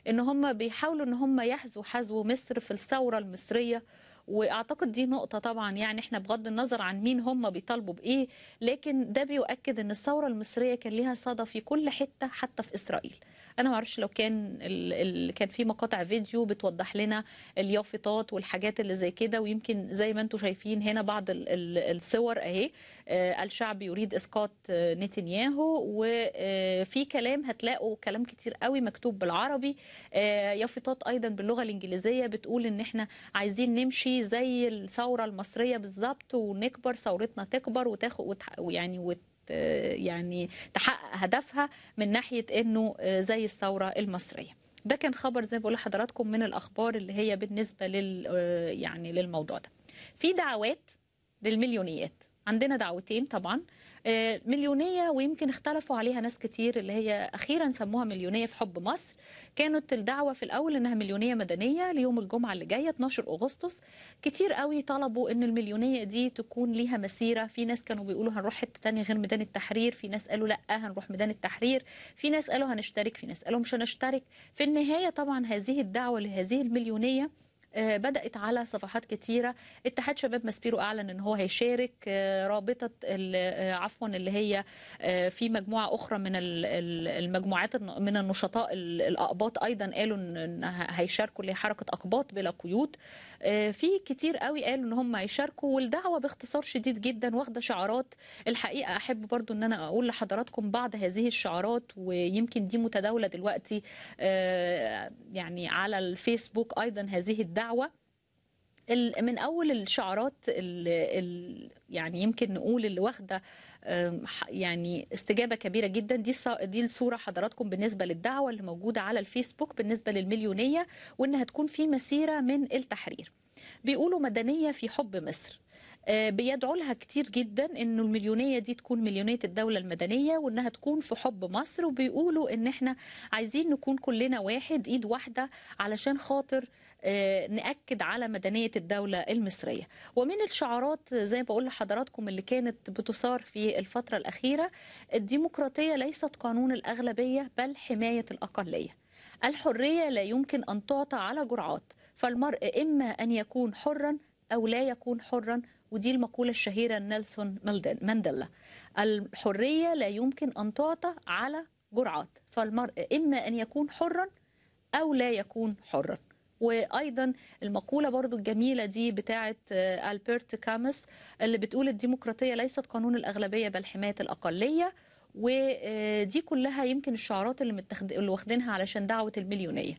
إن هم بيحاولوا إن هم يحذوا حذو مصر في الثورة المصرية. وأعتقد دي نقطة طبعا يعني إحنا بغض النظر عن مين هم بيطالبوا بإيه لكن ده بيؤكد إن الثورة المصرية كان ليها صدى في كل حتة حتى في إسرائيل. أنا ما أعرفش لو كان ال... كان في مقاطع فيديو بتوضح لنا اليافطات والحاجات اللي زي كده ويمكن زي ما أنتم شايفين هنا بعض ال... ال... الصور أهي. آه، الشعب يريد إسقاط آه، نتنياهو وفي كلام هتلاقوا كلام كتير قوي مكتوب بالعربي. آه، يافطات أيضا باللغة الإنجليزية بتقول إن إحنا عايزين نمشي زي الثورة المصرية بالظبط ونكبر ثورتنا تكبر وتاخد وتح... يعني وت... آه، يعني تحقق هدفها من ناحية إنه آه، زي الثورة المصرية. ده كان خبر زي ما بقول لحضراتكم من الأخبار اللي هي بالنسبة لل آه، يعني للموضوع ده. في دعوات للمليونيات. عندنا دعوتين طبعا. آه، مليونية ويمكن اختلفوا عليها ناس كتير اللي هي أخيرا سموها مليونية في حب مصر. كانت الدعوة في الأول إنها مليونية مدنية ليوم الجمعة اللي جاية 12 أغسطس. كتير قوي طلبوا إن المليونية دي تكون ليها مسيرة. في ناس كانوا بيقولوا هنروح حتة تانية غير ميدان التحرير. في ناس قالوا لأ هنروح ميدان التحرير. في ناس قالوا هنشترك في ناس قالوا مش هنشترك. في النهاية طبعا هذه الدعوة لهذه المليونية آه، بدأت على صفحات كتيرة. اتحاد شباب ماسبيرو أعلن إن هو هيشارك آه، رابطة ال- آه، عفوا اللي هي في مجموعة أخرى من ال- ال- المجموعات من النشطاء ال- الأقباط أيضا قالوا ه- هيشاركوا اللي هي حركة أقباط بلا قيود. في كتير قوي قالوا إن هم هيشاركوا والدعوة باختصار شديد جدا واخدة شعارات. الحقيقة أحب برضو إن أنا أقول لحضراتكم بعض هذه الشعارات ويمكن دي متداولة دلوقتي يعني على الفيسبوك أيضا هذه الدعوة. ال- من أول الشعارات ال ال يعني يمكن نقول اللي واخدة يعني استجابة كبيرة جدا. دي دي الصورة حضراتكم بالنسبة للدعوة اللي موجودة على الفيسبوك بالنسبة للمليونية وإنها تكون في مسيرة من التحرير. بيقولوا مدنية في حب مصر. آه، بيدعوا لها كتير جدا إنه المليونية دي تكون مليونية الدولة المدنية وإنها تكون في حب مصر. وبيقولوا إن إحنا عايزين نكون كلنا واحد إيد واحدة علشان خاطر آه، نأكد على مدنية الدولة المصرية. ومن الشعارات زي ما بقول لحضراتكم اللي كانت بتثار في الفترة الأخيرة الديمقراطية ليست قانون الأغلبية بل حماية الأقلية. الحرية لا يمكن أن تعطى على جرعات فالمرء إما أن يكون حرا أو لا يكون حرا ودي المقولة الشهيرة نيلسون مانديلا. الحرية لا يمكن أن تعطى على جرعات فالمرء إما أن يكون حرا أو لا يكون حرا. وأيضا المقولة برضو الجميلة دي بتاعه آه، ألبرت كامس اللي بتقول الديمقراطية ليست قانون الأغلبية بل حماية الأقلية. ودي كلها يمكن الشعارات اللي متخد... اللي واخدينها علشان دعوة المليونية.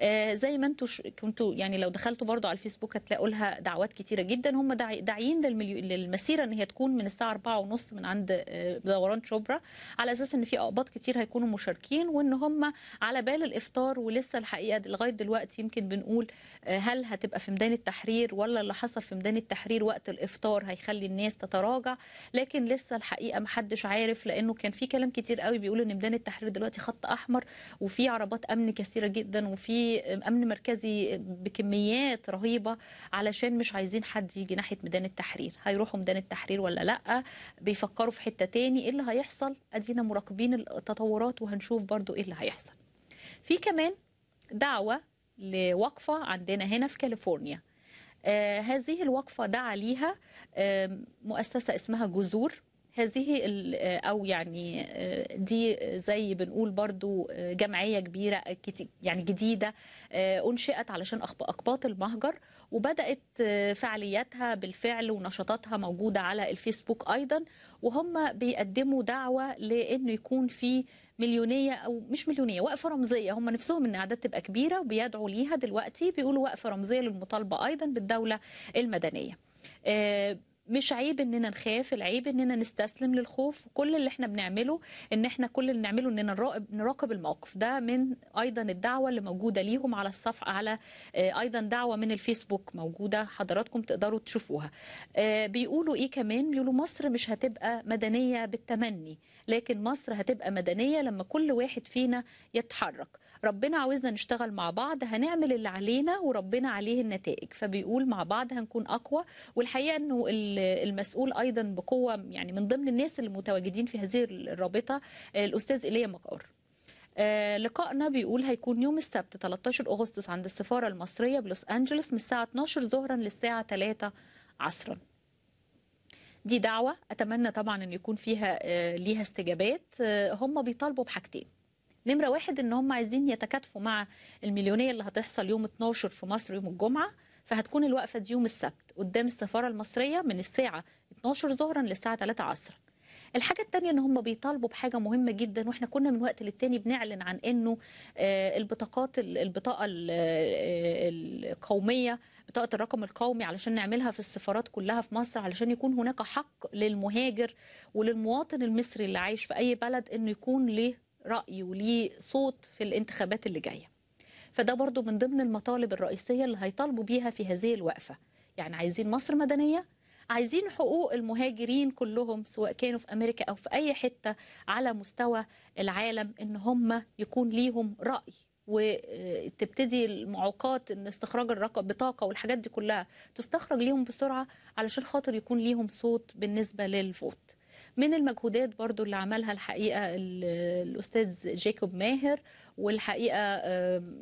آه، زي ما أنتوا ش... كنتوا يعني لو دخلتوا برضو على الفيسبوك هتلاقوا لها دعوات كتيرة جدا. هم داعي... داعيين للمليو... للمسيرة إن هي تكون من الساعة 4 ونص من عند آه، دوران شبرا على أساس إن في أقباط كتير هيكونوا مشاركين وإن هم على بال الإفطار ولسه الحقيقة لغاية دلوقتي يمكن بنقول آه، هل هتبقى في ميدان التحرير ولا اللي حصل في ميدان التحرير وقت الإفطار هيخلي الناس تتراجع. لكن لسه الحقيقة محدش عارف لأنه كان في كلام كتير قوي بيقول إن ميدان التحرير دلوقتي خط أحمر وفي عربات أمن كثيرة جدا وفي أمن مركزي بكميات رهيبة علشان مش عايزين حد يجي ناحية ميدان التحرير. هيروحوا ميدان التحرير ولا لأ؟ بيفكروا في حتة تاني إيه اللي هيحصل؟ أدينا مراقبين التطورات وهنشوف برضو إيه اللي هيحصل. في كمان دعوة لوقفة عندنا هنا في كاليفورنيا. آه هذه الوقفة دعا ليها آه مؤسسة اسمها جذور. هذه آه، أو يعني آه، دي زي بنقول برضو آه، جمعية كبيرة يعني جديدة أنشئت علشان اقباط المهجر وبدأت فعالياتها بالفعل ونشاطاتها موجودة على الفيسبوك أيضا وهم بيقدموا دعوة لإنه يكون في مليونية أو مش مليونية وقفة رمزية. هم نفسهم إن الأعداد تبقى كبيرة وبيدعوا ليها دلوقتي بيقولوا وقفة رمزية للمطالبة أيضا بالدولة المدنية. مش عيب إننا نخاف العيب إننا نستسلم للخوف. كل اللي إحنا بنعمله إن إحنا كل اللي نعمله إننا نراقب نراقب الموقف. ده من أيضا الدعوة اللي موجودة ليهم على الصفحة على آه، أيضا دعوة من الفيسبوك موجودة حضراتكم تقدروا تشوفوها. آه، بيقولوا إيه كمان؟ بيقولوا مصر مش هتبقى مدنية بالتمني لكن مصر هتبقى مدنية لما كل واحد فينا يتحرك. ربنا عاوزنا نشتغل مع بعض هنعمل اللي علينا وربنا عليه النتائج. فبيقول مع بعض هنكون أقوى والحقيقة إنه المسؤول أيضا بقوة يعني من ضمن الناس المتواجدين في هذه الرابطة الأستاذ إيليا مكار آه، لقائنا بيقول هيكون يوم السبت 13 أغسطس عند السفارة المصرية بلوس أنجلوس من الساعة 12 ظهرا للساعة 3 عصرا. دي دعوة أتمنى طبعا أن يكون فيها آه، ليها استجابات. آه، هم بيطالبوا بحاجتين. نمرة واحد أن هم عايزين يتكاتفوا مع المليونية اللي هتحصل يوم 12 في مصر يوم الجمعة. فهتكون الوقفة دي يوم السبت قدام السفارة المصرية من الساعة 12 ظهرا للساعة 3 عصرا. الحاجة التانية إن هم بيطالبوا بحاجة مهمة جدا وإحنا كنا من وقت للتاني بنعلن عن إنه آه، البطاقات البطاقة ال- آه، القومية بطاقة الرقم القومي علشان نعملها في السفارات كلها في مصر علشان يكون هناك حق للمهاجر وللمواطن المصري اللي عايش في أي بلد إنه يكون ليه رأي وليه صوت في الانتخابات اللي جاية. فده برضو من ضمن المطالب الرئيسية اللي هيطالبوا بيها في هذه الوقفة. يعني عايزين مصر مدنية عايزين حقوق المهاجرين كلهم سواء كانوا في أمريكا أو في أي حتة على مستوى العالم إن هم يكون ليهم رأي. وتبتدي المعوقات إن استخراج الرقم بطاقة والحاجات دي كلها تستخرج ليهم بسرعة علشان خاطر يكون ليهم صوت بالنسبة للفوت. من المجهودات برضو اللي عملها الحقيقة ال- الأستاذ جاكوب ماهر والحقيقة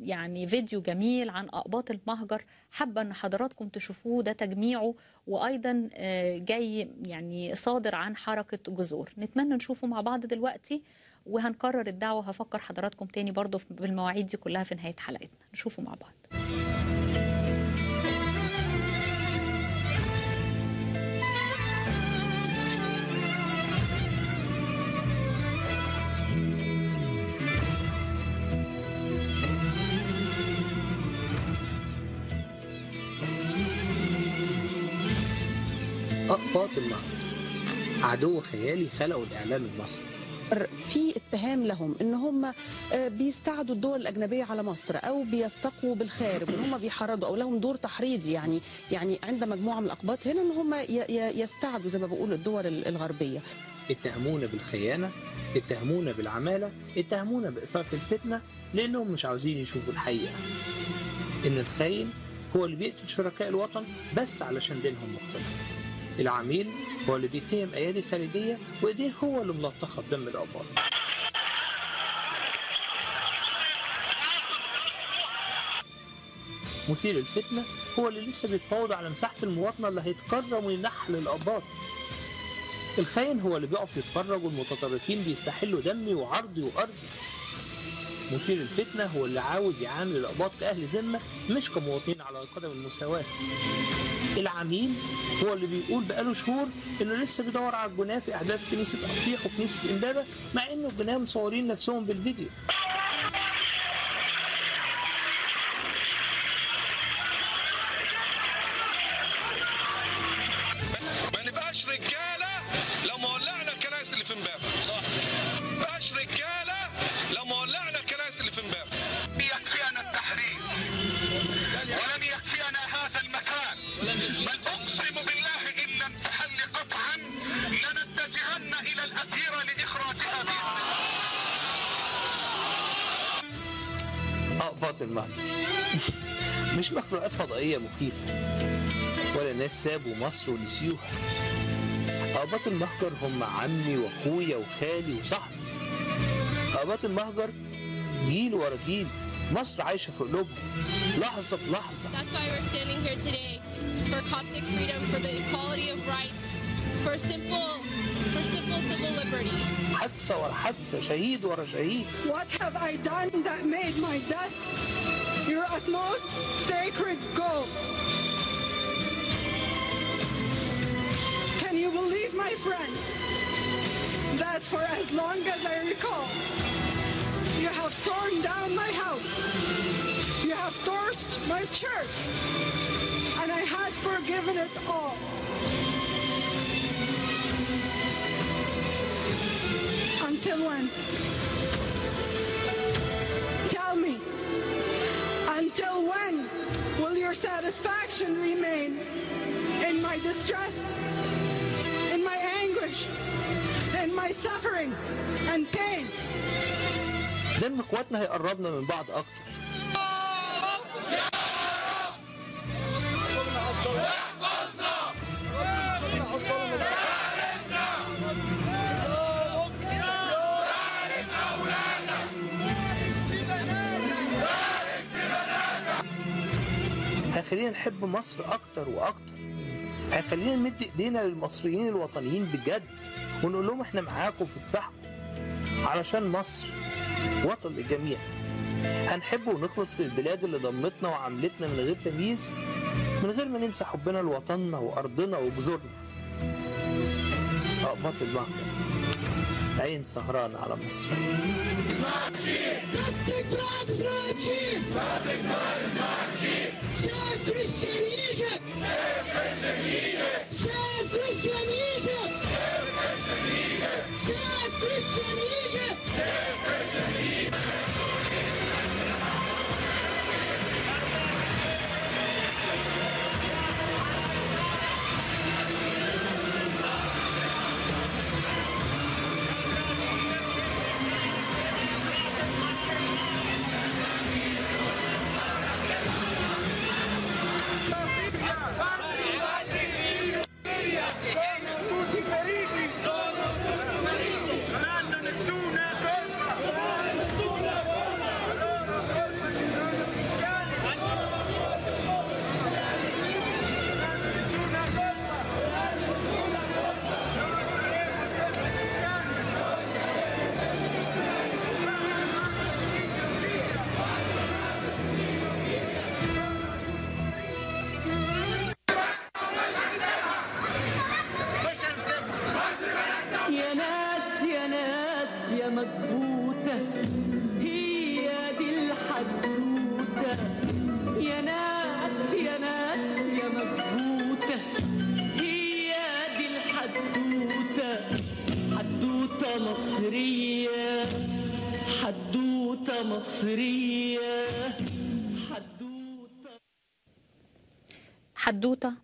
يعني فيديو جميل عن أقباط المهجر. حابة إن حضراتكم تشوفوه ده تجميعه. وأيضا آه، جاي يعني صادر عن حركة جذور نتمنى نشوفه مع بعض دلوقتي وهنكرر الدعوة. هفكر حضراتكم تاني برضو بالمواعيد دي كلها في نهاية حلقتنا. نشوفه مع بعض. عدو خيالي خلقه الإعلام المصري. في اتهام لهم إن هم آه، بيستعدوا الدول الأجنبية على مصر أو بيستقوا بالخارج وان هم بيحرضوا أو لهم دور تحريضي يعني يعني عند مجموعة من الأقباط هنا إن هم يستعدوا زي ما بيقولوا الدول ال- الغربية. اتهمونا بالخيانة اتهمونا بالعمالة اتهمونا بإثارة الفتنة لأنهم مش عاوزين يشوفوا الحقيقة. إن الخاين هو اللي بيقتل شركاء الوطن بس علشان دينهم مختلف. العميل هو اللي بيتهم أيادي خارجية وإيديه هو اللي ملطخة بدم الأباط مثير الفتنة هو اللي لسه بيتفاوض على مساحة المواطنة اللي هيتكرم وينحل الأباط الخاين هو اللي بيقف يتفرج والمتطرفين بيستحلوا دمي وعرضي وأرضي. مثير الفتنة هو اللي عاوز يعامل الأقباط كأهل ذمة مش كمواطنين على قدم المساواة. العميل هو اللي بيقول بقاله شهور إنه لسه بيدور على الجناه في احداث كنيسة اطفيح وكنيسة إمبابة مع إنه الجناه مصورين نفسهم بالفيديو. المهجر مش مخلوقات فضائية مخيفة. ولا ناس سابوا مصر ونسيوها. أقباط المهجر هم عمي وأخويا وخالي وصاحبي. أقباط المهجر جيل ورا جيل. مصر عايشة في قلوبهم. لحظة بلحظة. That's why we're standing here today for Coptic freedom, for the equality of rights, for simple, for simple civil liberties. حادثة ورا حادثة شهيد ورا شهيد What have I done that made my death your utmost sacred goal? Can you believe, my friend, that for as long as I recall, you have torn down my house, you have torched my church, and I had forgiven it all. Until when? Tell me, until when will your satisfaction remain in my distress, in my anguish, in my suffering and pain? دم اخواتنا هيقربنا من بعض اكتر هيخلينا نحب مصر أكتر وأكتر. هيخلينا نمد إيدينا للمصريين الوطنيين بجد ونقول لهم إحنا معاكم في كفاحكم علشان مصر وطن للجميع. هنحب ونخلص للبلاد اللي ضمتنا وعملتنا من غير تمييز من غير ما ننسى حبنا لوطننا وأرضنا وجذورنا. أقباط المهجر عين سهرانة على مصر! Save Christian Egypt! Save Christian Egypt!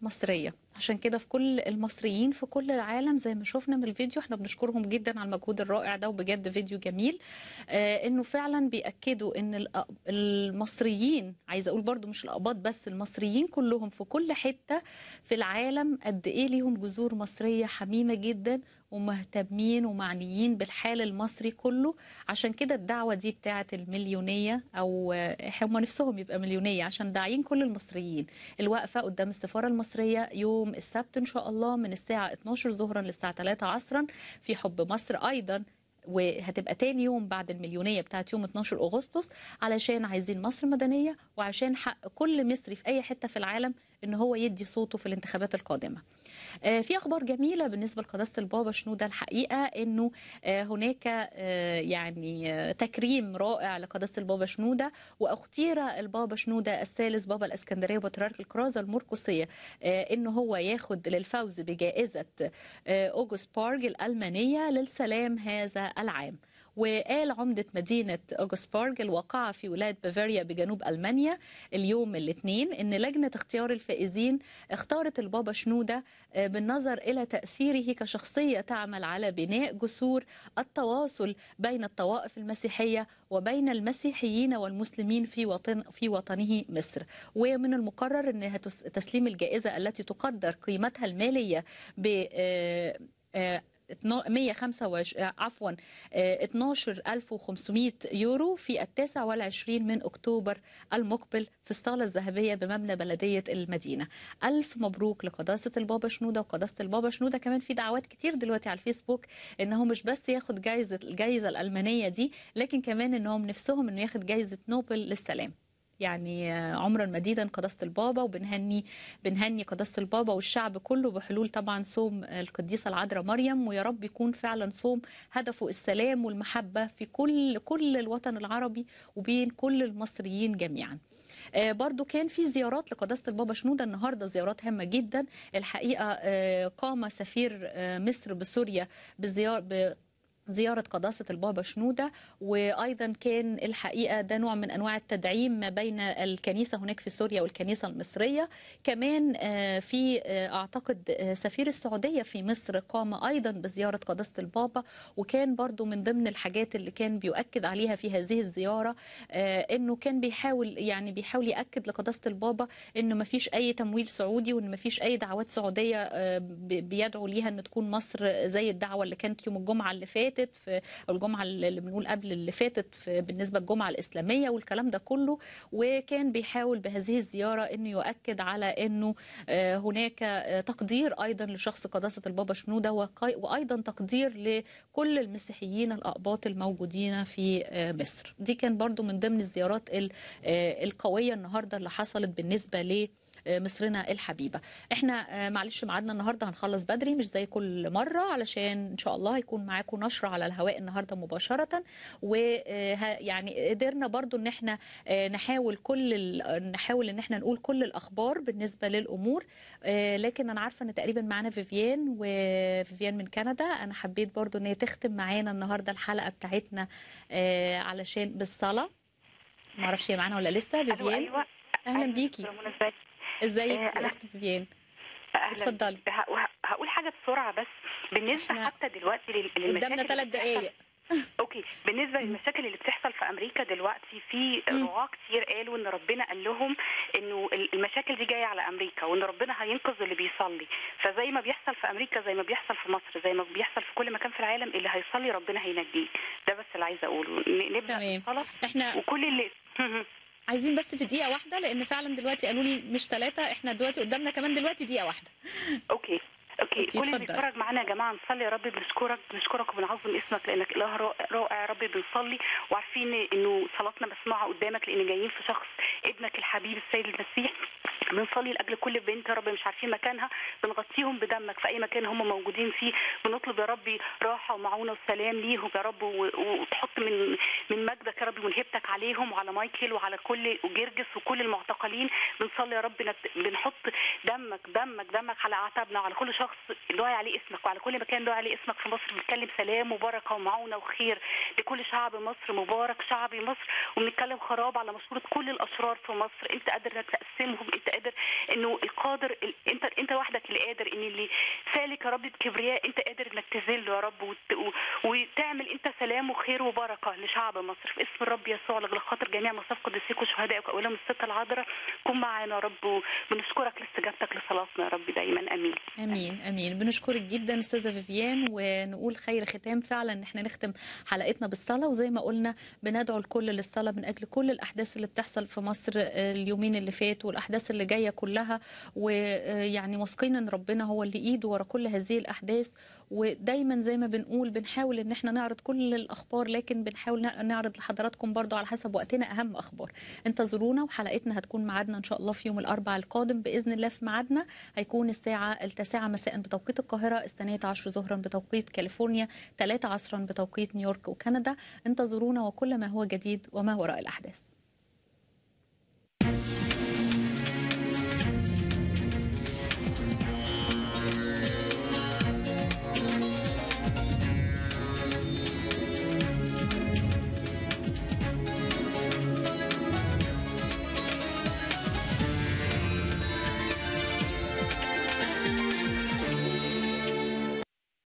مصرية. عشان كده في كل المصريين في كل العالم زي ما شفنا من الفيديو إحنا بنشكرهم جدا على المجهود الرائع ده وبجد فيديو جميل. آه إنه فعلا بيأكدوا إن المصريين عايزه أقول برضو مش الاباط بس المصريين كلهم في كل حتة في العالم قد إيه ليهم جذور مصرية حميمة جدا ومهتمين ومعنيين بالحال المصري كله. عشان كده الدعوة دي بتاعه المليونية أو آه، هم نفسهم يبقى مليونية عشان داعين كل المصريين. الوقفة قدام السفارة المصرية يوم السبت إن شاء الله من الساعة 12 ظهرا للساعة 3 عصرا في حب مصر أيضا. وهتبقى تاني يوم بعد المليونية بتاعت يوم 12 أغسطس علشان عايزين مصر مدنية وعشان حق كل مصري في أي حتة في العالم إن هو يدي صوته في الانتخابات القادمة. آه، في أخبار جميلة بالنسبة لقداسة البابا شنوده الحقيقة إنه آه، هناك آه، يعني آه، تكريم رائع لقداسة البابا شنودة وأختير البابا شنودة الثالث بابا الإسكندرية وبطريرك الكرازة المرقسية آه، إنه هو ياخد للفوز بجائزة آه، أوجسبورج الألمانية للسلام هذا العام. وقال عمدة مدينة أوغسبورج الواقعة في ولاية بافاريا بجنوب ألمانيا اليوم الاثنين إن لجنة اختيار الفائزين اختارت البابا شنودة آه، بالنظر إلى تأثيره كشخصية تعمل على بناء جسور التواصل بين الطوائف المسيحية وبين المسيحيين والمسلمين في وطن في وطنه مصر. ومن المقرر تس- تسليم الجائزة التي تقدر قيمتها المالية ب آه، آه، 125 عفوا آه، 12500 يورو في التاسع والعشرين من أكتوبر المقبل في الصالة الذهبية بمبنى بلدية المدينة. ألف مبروك لقداسة البابا شنودة وقداسة البابا شنودة. كمان في دعوات كتير دلوقتي على الفيسبوك إنه مش بس ياخد جايزة الجايزة الألمانية دي لكن كمان إنهم نفسهم إنه ياخد جايزة نوبل للسلام. يعني عمرا مديدا قداسة البابا وبنهني بنهني قداسة البابا والشعب كله بحلول طبعا صوم القديسة العذراء مريم ويا رب يكون فعلا صوم هدفه السلام والمحبة في كل كل الوطن العربي وبين كل المصريين جميعا. آه، برضو كان في زيارات لقداسة البابا شنودة النهاردة زيارات هامة جدا. الحقيقة آه، قام سفير آه، مصر بسوريا بزيارة زيارة قداسة البابا شنودة وأيضا كان الحقيقة ده نوع من أنواع التدعيم ما بين الكنيسة هناك في سوريا والكنيسة المصرية. كمان آه، في آه، أعتقد آه، سفير السعودية في مصر قام أيضا بزيارة قداسة البابا وكان برضو من ضمن الحاجات اللي كان بيؤكد عليها في هذه الزيارة أنه كان بيحاول يعني بيحاول يأكد لقداسة البابا أنه ما فيش أي تمويل سعودي وأن ما فيش أي دعوات سعودية بي- بيدعو ليها أن تكون مصر زي الدعوة اللي كانت يوم الجمعة اللي فاتت في أو الجمعة اللي بنقول قبل اللي فاتت في بالنسبة للجمعة الإسلامية والكلام ده كله وكان بيحاول بهذه الزيارة أنه يؤكد على أنه آه، هناك آه، تقدير أيضا لشخص قداسة البابا شنودة وقي- وأيضا تقدير لكل المسيحيين الأقباط الموجودين في آه، مصر. دي كان برضو من ضمن الزيارات ال- القوية النهاردة اللي حصلت بالنسبة ل آه، مصرنا الحبيبة. إحنا آه، معلش ميعادنا النهارده هنخلص بدري مش زي كل مرة علشان إن شاء الله هيكون معاكم نشرة على الهواء النهارده مباشرة. ويعني قدرنا برضو إن إحنا آه، نحاول كل نحاول إن إحنا نقول كل الأخبار بالنسبة للأمور. آه، لكن أنا عارفة إن تقريبا معانا فيفيان وفيفيان من كندا. أنا حبيت برضو إن هي تختم معانا النهارده الحلقة بتاعتنا آه، علشان بالصلاة. معرفش هي معانا ولا لسه؟ فيفيان؟ أيوة. أهلا بيكي. ازيك آه، يا أنا- اخت فيفيان أهلا. اتفضلي. هقول حاجة بسرعة بس. بالنسبة حتى دلوقتي لل- للمشاكل قدامنا ثلاث دقايق. Okay. بالنسبة للمشاكل اللي بتحصل في أمريكا دلوقتي في رعاة كتير قالوا إن ربنا قال لهم إنه ال- المشاكل دي جاية على أمريكا وإن ربنا هينقذ اللي بيصلي. فزي ما بيحصل في أمريكا زي ما بيحصل في مصر زي ما بيحصل في كل مكان في العالم اللي هيصلي ربنا هينجيه. ده بس اللي عايزة أقوله. نبدأ بالصلاة إحنا وكل اللي عايزين بس في دقيقة واحدة لأن فعلا دلوقتي قالوا لي مش ثلاثة إحنا دلوقتي قدامنا كمان دلوقتي دقيقة واحدة. Okay. Okay كل اللي. بيتفرج معانا يا جماعة نصلي يا رب بنشكرك بنشكرك وبنعظم اسمك لأنك إله رائع- يا رب بنصلي. وعارفين إنه صلاتنا مسموعة قدامك لأن جايين في شخص ابنك الحبيب السيد المسيح. بنصلي لأجل كل بنت يا رب مش عارفين مكانها بنغطيهم بدمك في أي مكان هم موجودين فيه. بنطلب يا رب راحة ومعونة وسلام ليهم يا رب وتحط من من مجدك يا رب ومن هيبتك عليهم وعلى مايكل وعلى كل وجرجس وكل المعتقلين. بنصلي يا رب بنحط دمك دمك دمك على أعتابنا وعلى كل شخص دعي عليه اسمك وعلى كل مكان دعي عليه اسمك في مصر بنتكلم سلام وبركة ومعونة وخير لكل شعب مصر مبارك شعب مصر وبنتكلم خراب على مشورة كل الأشرار في مصر. انت قادر انك تقسمهم انت قادر انه القادر ال- انت انت وحدك اللي قادر ان اللي سالك يا رب بكبرياء انت قادر انك تذله يا رب. وتعمل انت سلام وخير وبركة لشعب مصر. في اسم الرب يسوع لاجل خاطر جميع مصاف قدسيك وشهدائك وأولهم الست العذراء كن معانا يا رب وبنشكرك لاستجابتك لصلاتنا يا رب دايما آمين. آمين. أمين بنشكرك جدا أستاذة فيفيان ونقول خير ختام. فعلا ان إحنا نختم حلقتنا بالصلاة وزي ما قلنا بندعو الكل للصلاة من أجل كل الأحداث اللي بتحصل في مصر اليومين اللي فاتوا والأحداث اللي جاية كلها. ويعني واثقين إن ربنا هو اللي إيده ورا كل هذه الأحداث. ودايما زي ما بنقول بنحاول إن إحنا نعرض كل الأخبار لكن بنحاول نعرض لحضراتكم برضو على حسب وقتنا أهم أخبار. انتظرونا وحلقتنا هتكون ميعادنا إن شاء الله في يوم الأربعاء القادم. بإذن الله في ميعادنا هيكون الساعة التاسعة مساء. بتوقيت القاهرة الثانية عشر ظهرا بتوقيت كاليفورنيا 3 عصرا بتوقيت نيويورك وكندا. انتظرونا وكل ما هو جديد وما وراء الأحداث.